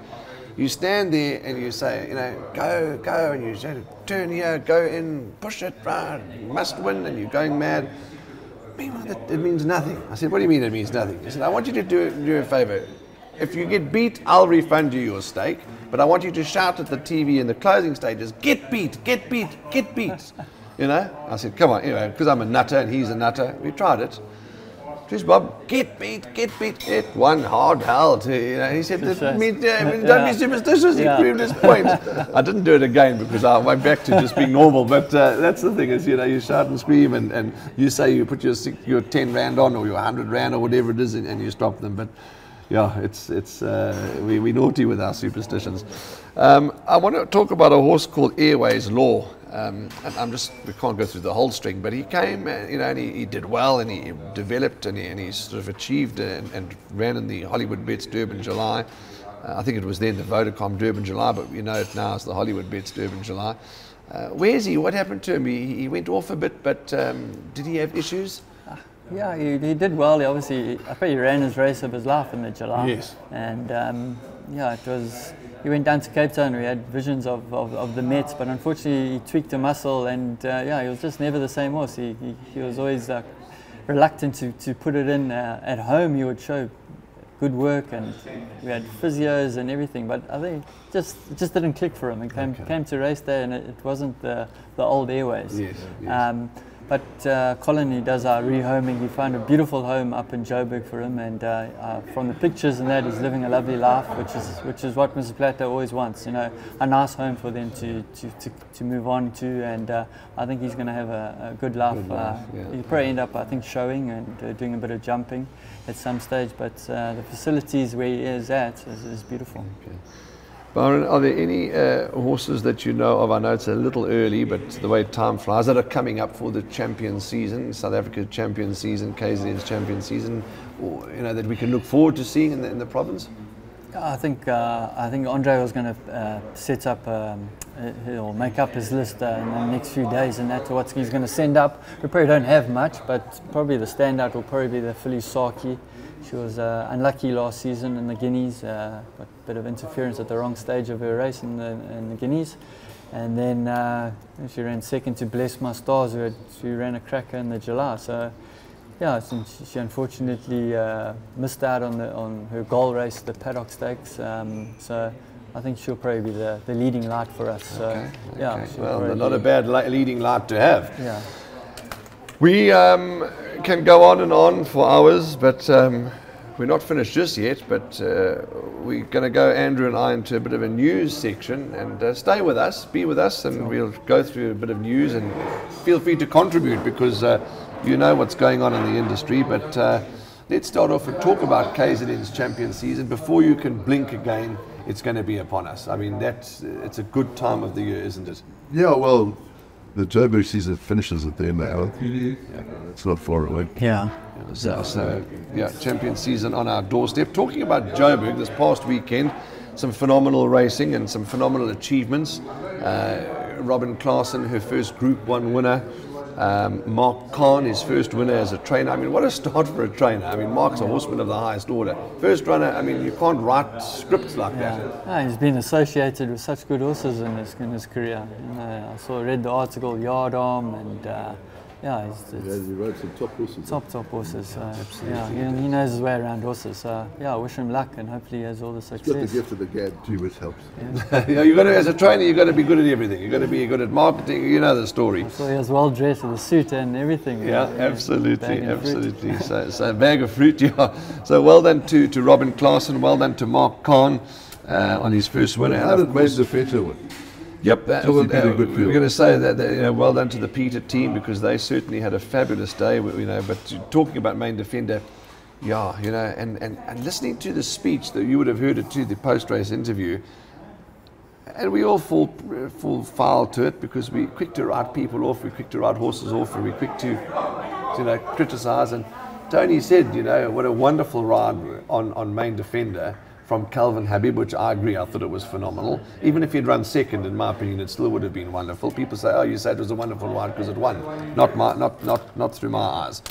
you stand there and you say, you know, go, go, and you say, turn here, go in, push it, run, must win, and you're going mad. Meanwhile, that, it means nothing. I said, what do you mean it means nothing? He said, I want you to do, do a favor. If you get beat, I'll refund you your stake, but I want you to shout at the TV in the closing stages, get beat, get beat, get beat. You know? I said, come on, you know, because I'm a nutter and he's a nutter. We tried it. Jeez, Bob, get beat, get beat, get one hard hell to, you know. He said, that yeah, don't yeah. be superstitious, he yeah. proved his point. I didn't do it again because I went back to just being normal, but uh, that's the thing is, you know, you shout and scream and, and you say you put your, your 10 rand on or your 100 rand or whatever it is and, and you stop them, but yeah, it's, it's, uh, we, we naughty with our superstitions. Um, I want to talk about a horse called Airways Law. Um, I'm just, we can't go through the whole string, but he came, uh, you know, and he, he, did well and he developed and he, and he sort of achieved and, and ran in the Hollywood Bets Durban July. Uh, I think it was then the Vodacom Durban July, but you know it now as the Hollywood Bets Durban July. Uh, where's he? What happened to him? He, he went off a bit, but um, did he have issues? Uh, yeah, he, he, did well. He obviously, I think he ran his race of his life in the July. Yes. And um, yeah, it was he went down to Cape Town. We had visions of, of, of the Mets, but unfortunately he tweaked a muscle, and uh, yeah, he was just never the same horse. He, he, he was always uh, reluctant to, to put it in uh, at home. He would show good work, and we had physios and everything, but I think just it just didn't click for him. It came, okay. came to race day, and it, it, wasn't the, the old airways. Yes, yes. Um, but uh, Colin, he does our rehoming. He found a beautiful home up in Joburg for him, and uh, uh, from the pictures and that, he's living a lovely life, which is which is what Mrs. Plattner always wants. You know, a nice home for them to to, to, to move on to, and uh, I think he's going to have a, a, good life. Good life uh, yeah. He'll probably end up, I think, showing and uh, doing a bit of jumping at some stage, but the facilities where he is at is, is beautiful. Okay. Byron, are there any uh, horses that you know of? I know it's a little early, but the way time flies, that are coming up for the champion season, South Africa champion season, KZN's champion season, or, you know, that we can look forward to seeing in the, in the province? I think uh, I think Andre was going to uh, set up, um, he'll make up his list uh, in the next few days, and that's what he's going to send up. We probably don't have much, but probably the standout will probably be the Filly Saki. She was uh, unlucky last season in the Guineas, uh, got a bit of interference at the wrong stage of her race in the, in the Guineas. And then uh, she ran second to Bless My Stars, who, had, who ran a cracker in the July. So, yeah, she unfortunately uh, missed out on, the, on her goal race, the Paddock Stakes. Um, so, I think she'll probably be the, the leading light for us. So, okay, yeah, okay. well, not a bad leading light to have. Yeah. We um, can go on and on for hours, but um, we're not finished just yet. But uh, we're going to go, Andrew and I, into a bit of a news section. And uh, stay with us, be with us, and we'll go through a bit of news. And feel free to contribute because uh, you know what's going on in the industry. But uh, let's start off and talk about KZN's champion season. Before you can blink again, it's going to be upon us. I mean, that's it's a good time of the year, isn't it? Yeah, well, the Joburg season finishes at the end of the hour. Yeah. It's not far away. Yeah. So, so, yeah, champion season on our doorstep. Talking about Joburg this past weekend, some phenomenal racing and some phenomenal achievements. Uh, Robin Klaasen, her first Group 1 winner. Um, Mark Khan, his first winner as a trainer. I mean, what a start for a trainer. I mean, Mark's a horseman of the highest order. First runner, I mean, you can't write scripts like yeah. that. Yeah, he's been associated with such good horses in his, in his career. You know, I saw, read the article, Yardom and uh, yeah, he's, yeah, he rode some top horses. Top, top horses. So, yeah, he, he, knows his way around horses. So, yeah, I wish him luck and hopefully he has all the success. He's got the gift of the gab too, which helps. Yeah. yeah, you got to, as a trainer, you've got to be good at everything. You've got to be good at marketing. You know the story. So he was well dressed with a suit and everything. Yeah, absolutely, absolutely. so, so bag of fruit, yeah. So well done to, to Robin Klaasen, well done to Mark Khan uh, on his first win. How did Major Feta win? Yep, that, was uh, we're going to say that, that, you know, well done to the Peter team because they certainly had a fabulous day. You know, but talking about main defender, yeah, you know, and, and, and listening to the speech that you would have heard it to the post-race interview, and we all fall fall foul to it because we're quick to write people off, we're quick to write horses off, and we're quick to, you know, criticise. And Tony said, you know, what a wonderful ride on on main defender from Calvin Habib, which I agree, I thought it was phenomenal. Even if he'd run second, in my opinion, it still would have been wonderful. People say, oh, you said it was a wonderful ride because it won. Not, my, not, not, not through my eyes.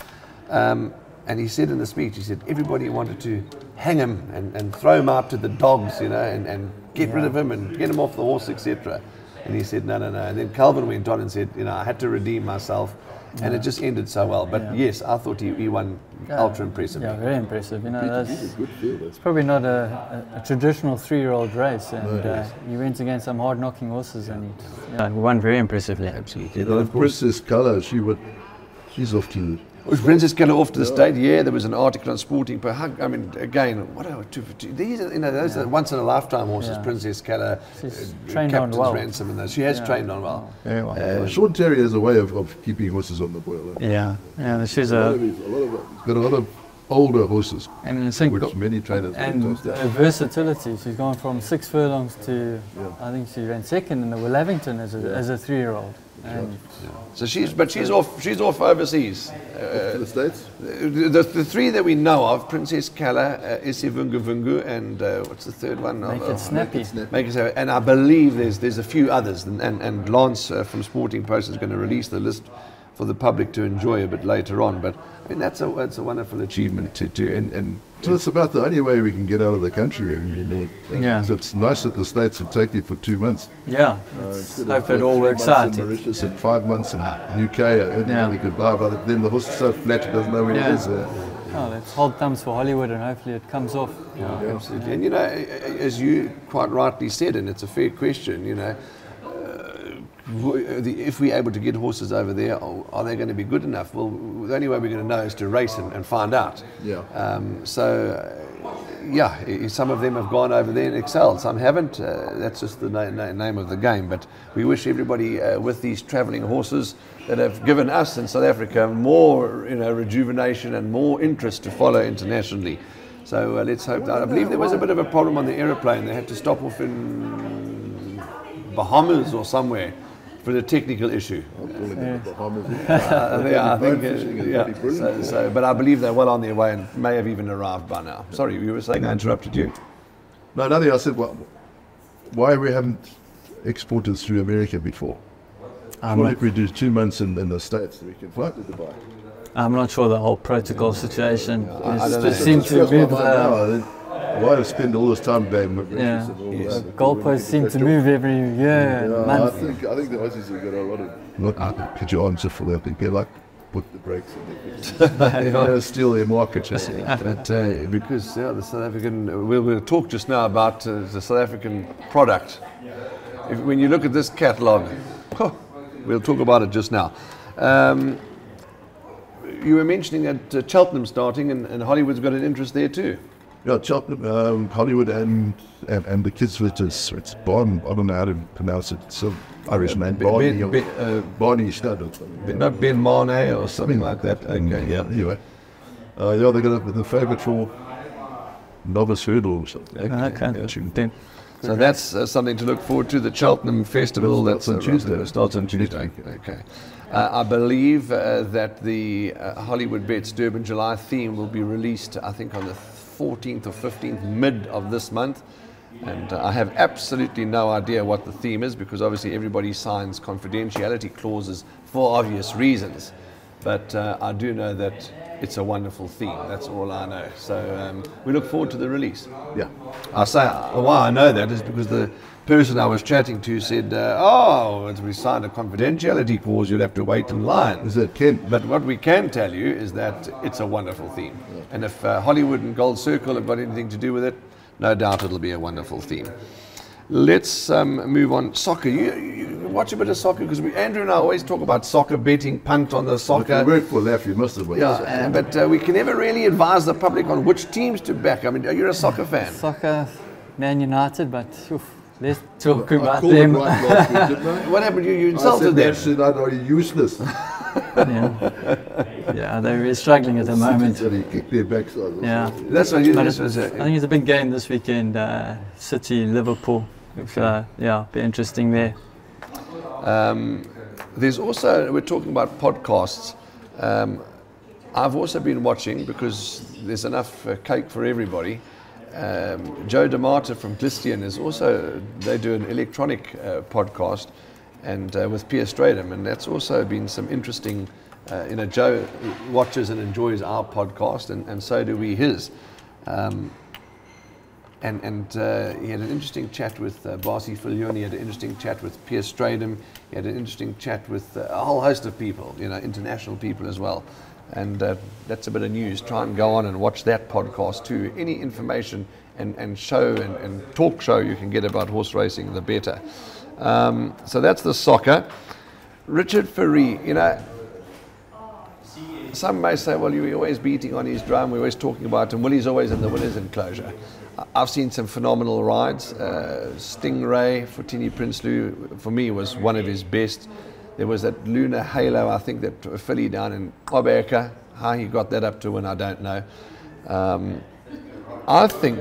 Um, and he said in the speech, he said, everybody wanted to hang him and, and throw him out to the dogs, you know, and, and get yeah. rid of him and get him off the horse, etc. And he said, no, no, no. And then Calvin went on and said, you know, I had to redeem myself and it just ended so well. But yeah. yes, I thought he, he won yeah. ultra impressive. Yeah, very impressive. You know, that's, it's probably not a, a, a traditional three-year-old race, and no, uh, he went against some hard-knocking horses, and he yeah, won very impressively. Absolutely. Of course, Princess Color, she would, she's off to was Princess Keller off to the state? Yeah, there was an article on Sporting. But I mean, again, what are two, two, these? Are, you know, those yeah. are once in a lifetime horses. Yeah. Princess Keller, She's uh, trained Captain's on well. Ransom, and those. She has yeah. trained on well. Very well. Uh, Sean Tarry has a way of, of keeping horses on the boil. Yeah, yeah. She's a, a, lot of, a lot of, got a lot of older horses. And I think which many trainers and versatility. She's gone from six furlongs to yeah. I think she ran second in the Wellington as a, yeah. as a three-year-old. Yeah. So she's, but she's off. She's off overseas. Uh, the states. The, the, the, three that we know of: Princess Kala, uh, Isivungu Vungu, and uh, what's the third one? Make it snappy. Make it snappy. Make it snappy. And I believe there's there's a few others, and and, and Lance uh, from Sporting Post is going to release the list for the public to enjoy a bit later on. But I mean, that's a that's a wonderful achievement to do. And, and well, it's about the only way we can get out of the country. yeah. It's nice that the states have taken it for two months. Yeah. Uh, Hope it all works out. Mauritius and five months in UK, uh, yeah. really good buy, but then the horse is so flat it doesn't know where yeah. it is. Uh, Oh, let's hold thumbs for Hollywood and hopefully it comes off. Yeah, yeah. absolutely. And you know, as you quite rightly said, and it's a fair question, you know, w- the- if we're able to get horses over there, are are they going to be good enough? Well, the only way we're going to know is to race and, and find out. Yeah. Um, so, uh, yeah, some of them have gone over there and excelled. Some haven't. Uh, that's just the na- na- name of the game. But we wish everybody uh, with these travelling horses that have given us in South Africa more, you know, rejuvenation and more interest to follow internationally. So uh, let's hope that. I believe there was a bit of a problem on the aeroplane. They had to stop off in Bahamas or somewhere for the technical issue. Uh, yeah, I think, uh, yeah. So, so, but I believe they're well on their way and may have even arrived by now. Sorry, you were saying I interrupted you. No, nothing. I said, well, why we haven't exported through America before? I'm what not, if we do two months in, in the States, we can fly to Dubai? I'm not sure the whole protocol situation. I is- don't just know. seems to That's my move. mind Uh, now. Then Why spend all this time going with Yeah. races and all Yes. goalposts seem to move every year, Yeah, I month. think I think the Aussies have got a lot of not put your arms up for that. They like put the brakes in. They're going to steal their market. you know. But uh, because yeah, the South African, we'll, we'll talk just now about uh, the South African product. If, when you look at this catalogue, we'll talk about it just now. Um, you were mentioning that uh, Cheltenham starting, and, and Hollywood's got an interest there too. Yeah, Cheltenham, um, Hollywood, and, and and the kids with it's it's Barn. I don't know how to pronounce it. It's an Irish name. Ben- Barney, Ben- or- Ben- uh, Barney Stud or. Ben- Not Ben Marne or something like that. Okay, yeah. Anyway, uh, yeah, they're going to the favourite for novice hurdle or something. Okay. yeah. Then So that's uh, something to look forward to. The Cheltenham Festival Starts that's on Tuesday. Starts on Tuesday. Okay. Uh, I believe uh, that the uh, Hollywood Bets Durban July theme will be released, I think, on the 14th or 15th, mid of this month. And uh, I have absolutely no idea what the theme is because obviously everybody signs confidentiality clauses for obvious reasons. But uh, I do know that it's a wonderful theme. That's all I know. So um, we look forward to the release. Yeah. I say why I know that is because the person I was chatting to said, uh, "Oh, as we signed a confidentiality clause, you'll have to wait in line." Is that Ken? But what we can tell you is that it's a wonderful theme, and if uh, Hollywood and Gold Circle have got anything to do with it, no doubt it'll be a wonderful theme. Let's um, move on. Soccer. You, you watch a bit of soccer because Andrew and I always talk about soccer betting, punt on the If soccer. you work for that, you must have worked. Yeah, uh, but uh, we can never really advise the public on which teams to back. I mean, you're a soccer fan. soccer, Man United, but oof, let's talk I about called it them. right last week, didn't I? What happened? You, you I insulted said them. Manchester United are useless. yeah. yeah, they're struggling at the moment. City He kicked their backside. Yeah. That's what you. But This it's, was I a, think it's a big game this weekend. Uh, City, Liverpool. If, uh, yeah, be interesting there. um, there's also we're talking about podcasts. Um, I've also been watching because there's enough uh, cake for everybody. Um, Joe DeMarta from Glistian is also they do an electronic uh, podcast and uh, with Pierre Strydom, and that's also been some interesting. Uh, you know, Joe watches and enjoys our podcast, and, and so do we his. Um, and and uh, he had an interesting chat with uh, Barsi Filion, he had an interesting chat with Pierre Strydom, he had an interesting chat with uh, a whole host of people, you know, international people as well. And uh, that's a bit of news. Try and go on and watch that podcast too. Any information and, and show and, and talk show you can get about horse racing, the better. Um, so that's the soccer. Richard Fourie, you know, some may say, well, you're always beating on his drum, we're always talking about him. Willie's always in the winners' enclosure. I've seen some phenomenal rides. Uh, Stingray for Tini Prinsloo, for me, was one of his best. There was that lunar Halo, I think, that filly down in Oberka. How he got that up to win, I don't know. Um, I think,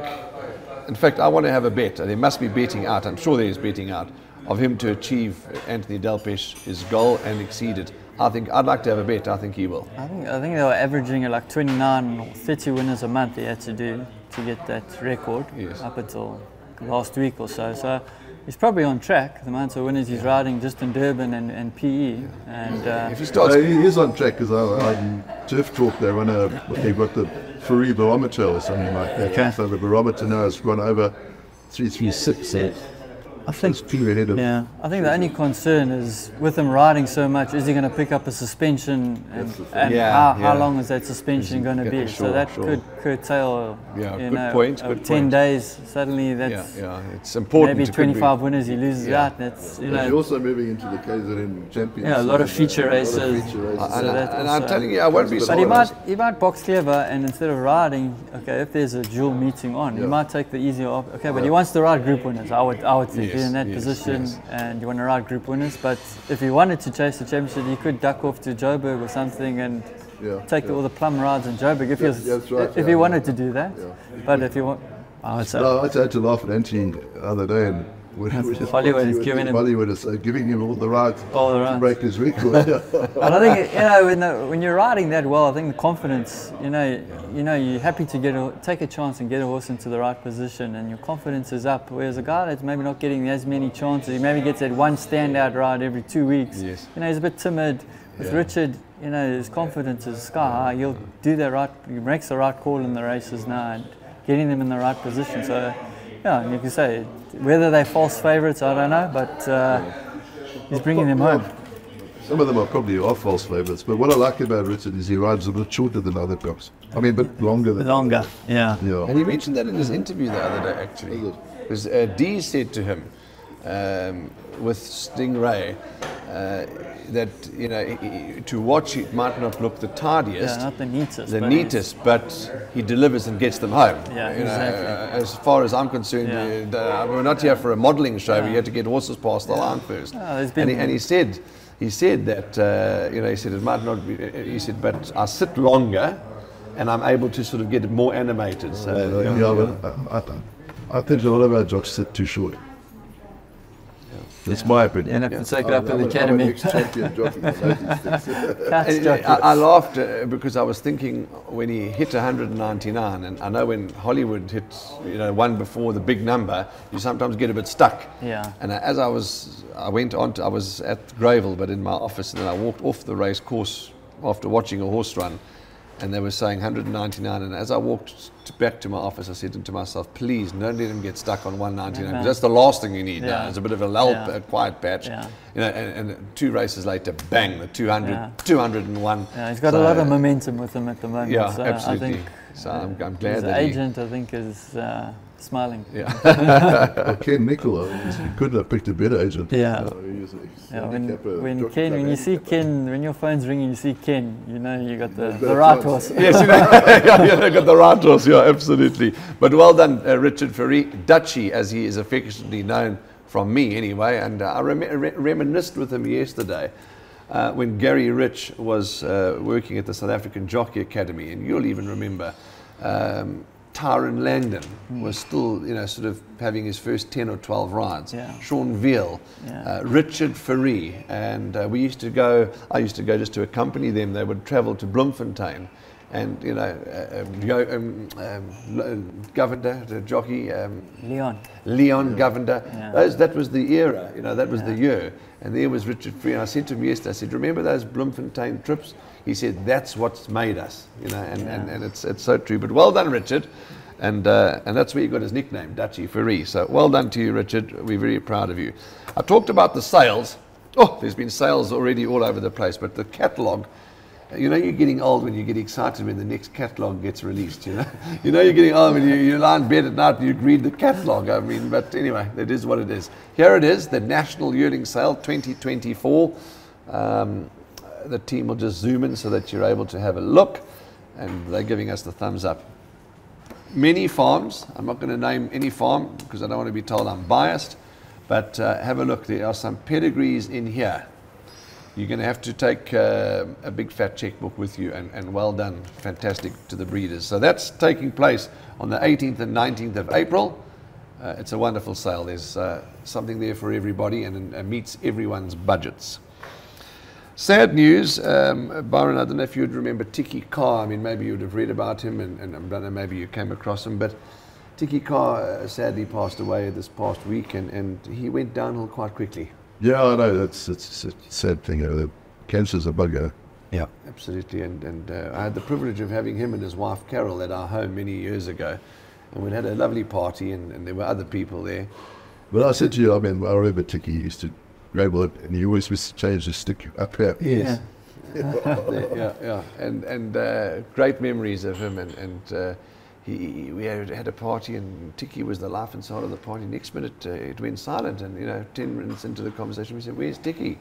in fact, I want to have a bet. There must be betting out. I'm sure there is betting out of him to achieve Anthony Delpech his goal and exceed it. I think I'd like to have a bet. I think he will. I think I think they were averaging like 29 or 30 winners a month. They had to do to get that record Yes. up until last week or so. So he's probably on track. The amount of winners he's riding just in Durban and, and PE. And uh, If he starts, Uh, he is on track because on Turf Talk they run a they've got the Fourie barometer or something like that. Okay. So the barometer now has gone over three three six. Yes. I think two ahead of. Yeah, I think the only concern is with him riding so much, is he going to pick up a suspension and, and Yeah, how, how long is that suspension going to be? sure, so that sure. could curtail, Yeah, you good know, point, good 10 point. days, suddenly. That's yeah. It's important. maybe It could be- 25 winners, he loses Yeah. out. That's, you But you're also moving into the KZN Champions. Yeah, a lot of season, feature uh, a of races. feature races. And, So I- that and I'm telling you, I won't be But but he surprised. might, he might box clever and instead of riding, okay, if there's a dual meeting on, he might take the easier op- Okay, but he wants to ride group winners, I would, I would think, Yes, in that yes, position yes. and you want to ride group winners. But if you wanted to chase the championship, you could duck off to Joburg or something and Yeah, take yeah. all the plum rides in Joburg if, he Yeah, was, yeah, that's right, if yeah. wanted to do that. But if you want, I would say, No, I had to laugh at Anthony the other day, and when when Hollywood is giving him- Hollywood is uh, giving him all the rights All the to break his record. But I think you know when, the, when you're riding that well, I think the confidence, you know, you know, you're happy to get a, take a chance and get a horse into the right position, and your confidence is up. Whereas a guy that's maybe not getting as many chances, he maybe gets that one standout ride every two weeks. Yes. You know, he's a bit timid. With Yeah. Richard, you know, his confidence is sky high. He'll do the right, he makes the right call in the races now, and getting them in the right position. So, yeah, and you can say whether they're false favourites, I don't know, but uh, he's bringing them home. Some of them are probably are false favourites, but what I like about Richard is he rides a bit shorter than other cocks. I mean, a bit longer than. Longer, yeah. Yeah. And he mentioned that in his interview the other day, actually. Because uh, Dee said to him um, with Stingray uh, that, you know, he- he- to watch it might not look the tidiest. Yeah, not the neatest. the but neatest, but he delivers and gets them home. Yeah, You know, exactly. uh, as far as I'm concerned, Yeah. uh, we're not here for a modelling show. We had to get horses past the line first. Yeah, there's and, been- he, and he said, he said that uh, you know, he said it might not be. He said, but I sit longer, and I'm able to sort of get more animated. So Uh, yeah, yeah, yeah. I, I, I think a lot of our jocks sit too short. That's my opinion. And have to take it up in the I'm a- I'm an academy. ex-champion jockey, so these things. Catch And jockey. I, I laughed uh, because I was thinking when he hit 199, and I know when Hollywood hits, you know, one before the big number, you sometimes get a bit stuck. Yeah. And as I was, I went on. To, I was at Greyville, but in my office, and then I walked off the race course after watching a horse run, and they were saying 199. And as I walked to, back to my office, I said to myself, "Please, don't let him get stuck on 199. because That's the last thing you need now. It's a bit of a lull, Yeah. a quiet patch. Yeah. You know, and, and two races later, bang, the 200, Yeah. 201. Yeah, he's got So, a lot of momentum with him at the moment. Yeah, so absolutely. I think so I'm, I'm glad his that he, agent, I think, is uh, smiling. yeah. Well, Ken Nicola, he couldn't have picked a better agent. Yeah. Uh, he he's Yeah, when, when Ken, when you see. Ken, when your phone's ringing, you see Ken, you know you got the, got the right horse. yes, you know, yeah, yeah, got the right horse, yeah, absolutely. But well done, uh, Richard Fourie, Dutchy, as he is affectionately known from me anyway. And uh, I rem- re- reminisced with him yesterday uh, when Gary Rich was uh, working at the South African Jockey Academy, and you'll even remember. Um, Tyron Langdon Hmm. was still, you know, sort of having his first 10 or 12 rides. Yeah. Sean Veale, Yeah. uh, Richard Fourie, and uh, we used to go, I used to go just to accompany them. They would travel to Bloemfontein and, you know, uh, um, go, um, um, Governor, the jockey, um, Leon. Leon Governor. Yeah. Those, that was the era, you know, that was the year. And there was Richard Fourie. And I said to him yesterday, I said, remember those Bloemfontein trips? He said, that's what's made us, you know, and, and, Yeah. and it's, it's so true. But well done, Richard. And, uh, and that's where he got his nickname, Dutchy Fourie. So well done to you, Richard. We're very proud of you. I talked about the sales. Oh, there's been sales already all over the place, but the catalogue, you know, you're getting old when you get excited when the next catalogue gets released. You know, you know, you're getting old when you, you lie in bed at night and you read the catalogue. I mean, but anyway, it is what it is. Here it is, the National Yearling Sale 2024. Um, the team will just zoom in so that you're able to have a look, and they're giving us the thumbs up. Many farms. I'm not going to name any farm because I don't want to be told I'm biased. But uh, have a look. There are some pedigrees in here. You're going to have to take uh, a big fat checkbook with you, and, and well done, fantastic to the breeders. So that's taking place on the 18th and 19th of April. Uh, it's a wonderful sale. There's uh, something there for everybody and, and meets everyone's budgets. Sad news, um, Byron. I don't know if you'd remember Tiki Carr. I mean, maybe you'd have read about him, and, and I don't know, maybe you came across him. But Tiki Carr uh, sadly passed away this past week, and, and he went downhill quite quickly. Yeah, I know. That's it's a sad thing. You know, the cancer's a bugger. Yeah, absolutely. And, and uh, I had the privilege of having him and his wife Carol at our home many years ago. And we'd had a lovely party, and, and there were other people there. But I said to you, I mean, I remember Tiki used to grab it, and he always used to change the stick up here. Yes. yeah, yeah, and and uh, great memories of him, and and uh, he we had, a party, and Tiki was the life and soul of the party. Next minute, uh, it went silent, and you know, ten minutes into the conversation, we said, "Where's Tiki?"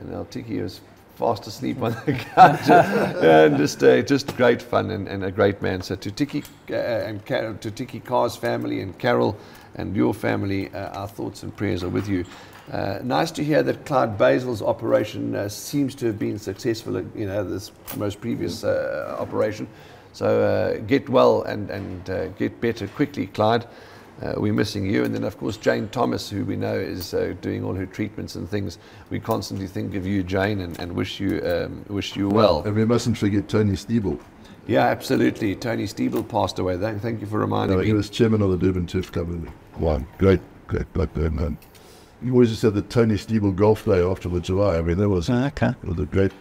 And now Tiki was fast asleep on the couch, and just uh, just great fun and, and a great man. So to Tiki uh, and Car- to Tiki Carr's family and Carol and your family, uh, our thoughts and prayers are with you. Uh, nice to hear that Clyde Basil's operation uh, seems to have been successful. You know, this most previous operation. So uh, get well and and uh, get better quickly, Clyde. Uh, we're missing you, and then of course Jane Thomas, who we know is uh, doing all her treatments and things. We constantly think of you, Jane, and, and wish you um, wish you well. And we mustn't forget Tony Stiebel. Yeah, absolutely. Tony Stiebel passed away. Thank, thank you for reminding No, me. he was chairman of the Durban Turf Club. and One great, great black man. You always used to have the Tony Stiebel Golf Day after the July. I mean, that was, Okay. was a great,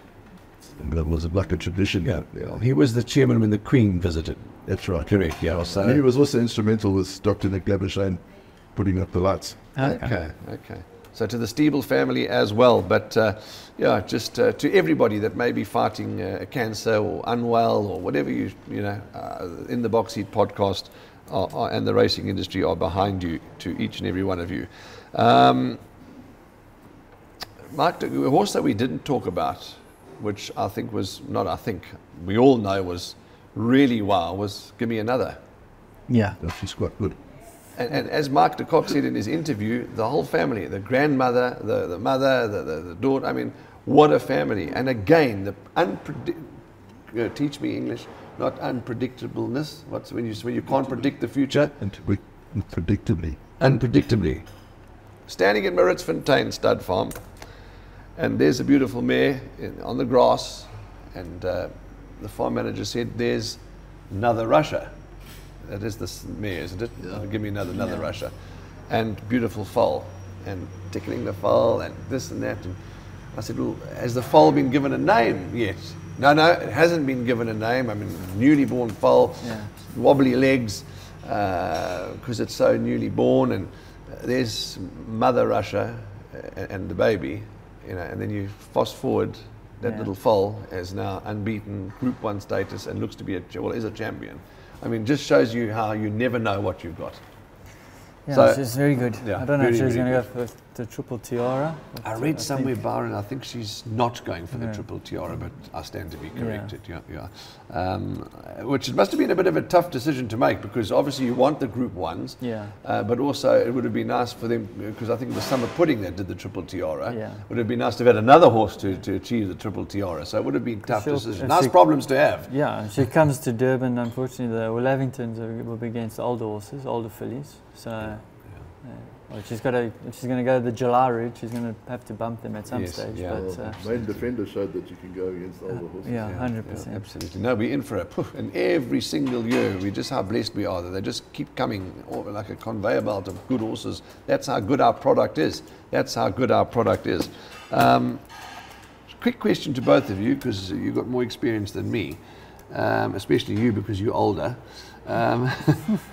that was like a tradition. Yeah, yeah. He was the chairman when the Queen visited. That's right. Correct, yeah. So, And he was also instrumental with Dr. Nick Labuschagne putting up the lights. Okay, okay. So to the Stiebel family as well, but uh, yeah, just uh, to everybody that may be fighting uh, cancer or unwell or whatever you you know, uh, in the Box Seat podcast are, are, and the racing industry are behind you. To each and every one of you. Um, Mark, the horse that we didn't talk about, which I think was not, I think we all know was really wow, was Give Me Another. Yeah. That she's quite good. And, and as Mark de Kock said in his interview, the whole family, the grandmother, the, the mother, the, the, the daughter, I mean, what a family. And again, the unpredict, uh, teach me English, not unpredictableness. What's when you, when you can't predict the future? Unpredictably. Unpredictably. Standing at Maritzfontein Stud Farm, and there's a beautiful mare in, on the grass, and uh, the farm manager said, There's another Russia. That is this mare, isn't it? Give me another, another Russia. And beautiful foal, and tickling the foal, and this and that. And I said, Well, has the foal been given a name yet? No, no, it hasn't been given a name. I mean, newly born foal, Yeah. wobbly legs, because it's so newly born. And uh, there's Mother Russia uh, and the baby, you know, and then you fast forward. That Yeah. little foal is now unbeaten, Group One status, and looks to be a well, is a champion. I mean, just shows you how you never know what you've got. Yeah, So- she's very good. Yeah, I don't know very, if she's very going to go for the triple tiara. I read think- somewhere, Byron, I think she's not going for the Yeah. triple tiara, but I stand to be corrected. Yeah, yeah. Um, which it must have been a bit of a tough decision to make because obviously you want the group ones, Yeah. uh, but also it would have been nice for them because I think it was Summer Pudding that did the triple tiara. Yeah. Would have been nice to have had another horse to, to achieve the triple tiara. So it would have been tough She'll- decision. Nice she- problems to have. Yeah, she comes to Durban. Unfortunately, the Wellingtons are- will be against older horses, older fillies. So, yeah. well, she's got to. If she's going to go the July route, she's going to have to bump them at some Yes, stage. yeah. But uh, main defender showed that you can go against older horses. yeah, Yeah, hundred yeah, percent. absolutely. No, we're in for a Poof. And every single year, we just how blessed we are that they just keep coming over like a conveyor belt of good horses. That's how good our product is. That's how good our product is. Um, quick question to both of you because you've got more experience than me, um, especially you because you're older. Um,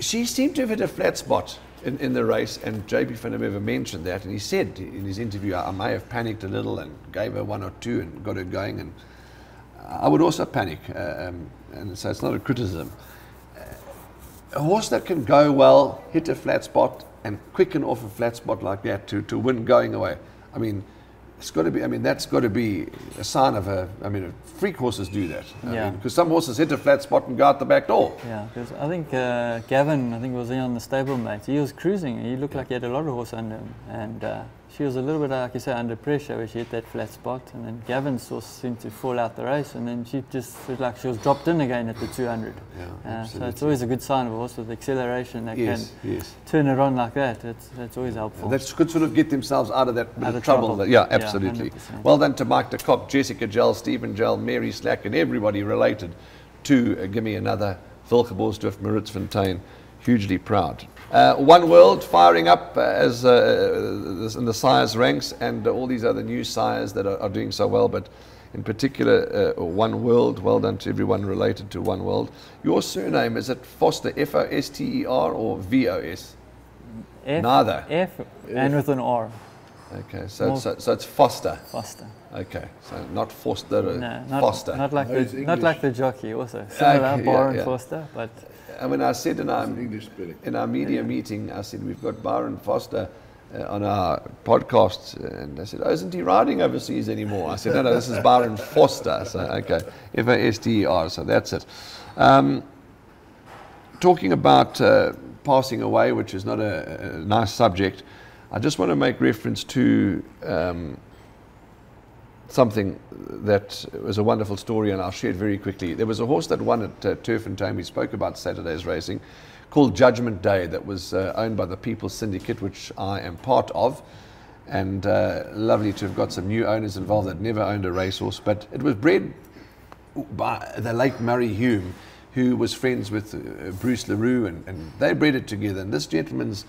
she seemed to have hit a flat spot in, in the race, and JP van der Merwe mentioned that, and he said in his interview, I may have panicked a little and gave her one or two and got her going, and I would also panic, uh, um, and so it's not a criticism. A horse that can go well, hit a flat spot, and quicken off a flat spot like that to, to win going away. I mean, it's got to be. I mean, that's got to be a sign of a. I mean, freak horses do that. Yeah. Because some horses hit a flat spot and go out the back door. Yeah, because I think uh, Gavin, I think was he on the stablemate. He was cruising. He looked like he had a lot of horse under him, and uh, she was a little bit, like you say, under pressure where she hit that flat spot, and then Gavin's horse seemed to fall out the race, and then she just felt like she was dropped in again at the 200. Yeah, Uh, so it's always a good sign of a horse with acceleration that Yes, can yes. turn it on like that. That's, that's always helpful. That could sort of get themselves out of that Out of trouble. trouble. Yeah, Yeah, absolutely. 100%. well done to Mike de Kock, Jessica Gell, Stephen Gell, Mary Slack, and everybody related to uh, Gimme Another, Wilgerbosdrift, Maritz Fontaine. Hugely proud. Uh, One World firing up uh, as uh, in the sires ranks, and uh, all these other new sires that are, are doing so well. But in particular, uh, One World. Well done to everyone related to One World. Your surname is it Foster? F O S T E R or V O S? F, Neither. F, and with an R. Okay, so, More- so, so it's Foster. Foster. Okay, so not Foster, uh, No, not, Foster. not like No, the not like the jockey. Also similar, Okay, yeah, Byron yeah. Foster, but I mean, I said in our, in our media meeting, I said, we've got Byron Forster uh, on our podcast. And I said, oh, isn't he riding overseas anymore? I said, no, no, this is Byron Forster. So, okay, F A S T E R, so that's it. Um, talking about uh, passing away, which is not a, a nice subject, I just want to make reference to um, something that was a wonderful story, and I'll share it very quickly. There was a horse that won at uh, Turffontein. We spoke about Saturday's racing, called Judgment Day, that was uh, owned by the People's Syndicate, which I am part of. And uh, lovely to have got some new owners involved that never owned a racehorse, but it was bred by the late Murray Hume, who was friends with uh, Bruce LaRue, and, and they bred it together. And this gentleman's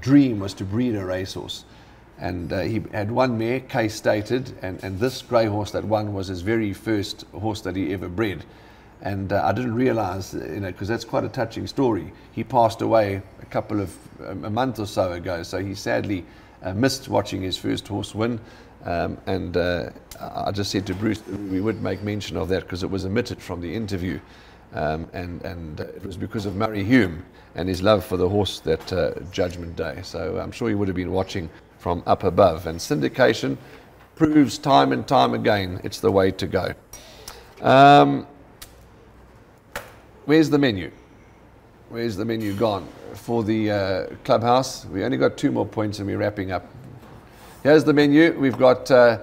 dream was to breed a racehorse. And uh, he had one mare, K stated, and, and this grey horse that won was his very first horse that he ever bred. And uh, I didn't realize, you know, because that's quite a touching story. He passed away a couple of, um, a month or so ago, so he sadly uh, missed watching his first horse win. Um, and uh, I just said to Bruce, we would make mention of that because it was omitted from the interview. Um, and and it was because of Murray Hume and his love for the horse that uh, Judgment Day. So I'm sure he would have been watching from up above. And syndication proves time and time again it's the way to go. Um, where's the menu? Where's the menu gone? For the uh, clubhouse, we only got two more points and we're wrapping up. Here's the menu. We've got uh,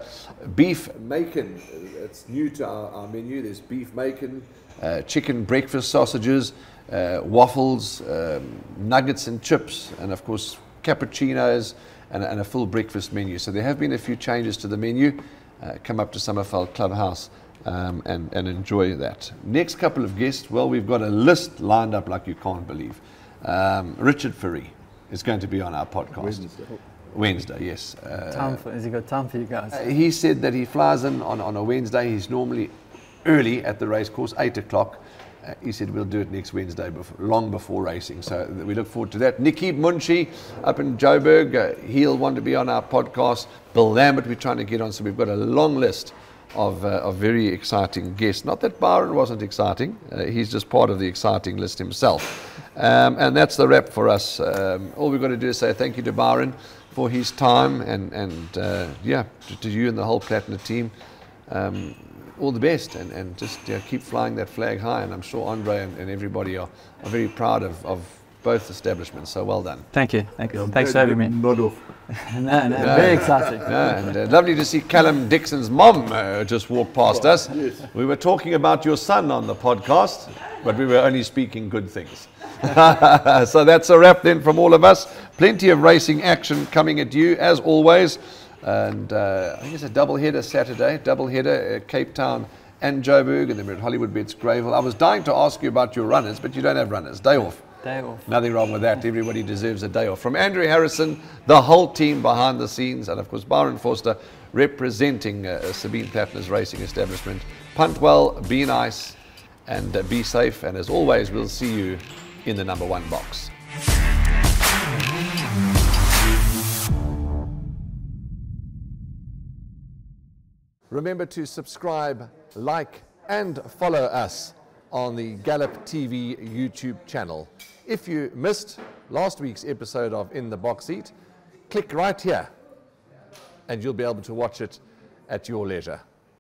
beef macon. It's new to our, our menu. There's beef macon, uh, chicken breakfast sausages, uh, waffles, um, nuggets and chips, and of course cappuccinos and, and a full breakfast menu. So there have been a few changes to the menu. Uh, come up to Summerveld Clubhouse um, and, and enjoy that. Next couple of guests, well, we've got a list lined up like you can't believe. Um, Richard Fourie is going to be on our podcast. Wednesday. Wednesday, yes. Uh, time for, has he got time for you guys? he said that he flies in on, on a Wednesday. He's normally early at the race course, 8 o'clock. Uh, he said we'll do it next Wednesday, before, long before racing. So we look forward to that. Nikki Munshi up in Joburg, uh, he'll want to be on our podcast. Bill Lambert, we're trying to get on. So we've got a long list of, uh, of very exciting guests. Not that Byron wasn't exciting, uh, he's just part of the exciting list himself. Um, and that's the wrap for us. Um, all we've got to do is say thank you to Byron for his time and, and uh, yeah, to, to you and the whole Plattner team. Um, all the best and, and just yeah, keep flying that flag high. And I'm sure Andre and, and everybody are, are very proud of, of both establishments. So well done. Thank you. Thank you. Thanks for having me. Nod off. no, no, very exciting. Yeah, and uh, lovely to see Callum Dixon's mom uh, just walk past us. We were talking about your son on the podcast, but we were only speaking good things. so that's a wrap then from all of us. Plenty of racing action coming at you as always. And uh, I think it's a double header Saturday, double header at Cape Town and Joburg, and then we're at Hollywood Bets Greyville. I was dying to ask you about your runners, but you don't have runners. Day off. Day off. Nothing wrong with that. Everybody deserves a day off. From Andrew Harrison, the whole team behind the scenes, and of course Byron Forster representing uh, Sabine Plattner's racing establishment. Punt well, be nice, and uh, be safe. And as always, we'll see you in the number one box. Remember to subscribe, like, and follow us on the Gallop TV YouTube channel. If you missed last week's episode of In the Box Seat, click right here and you'll be able to watch it at your leisure.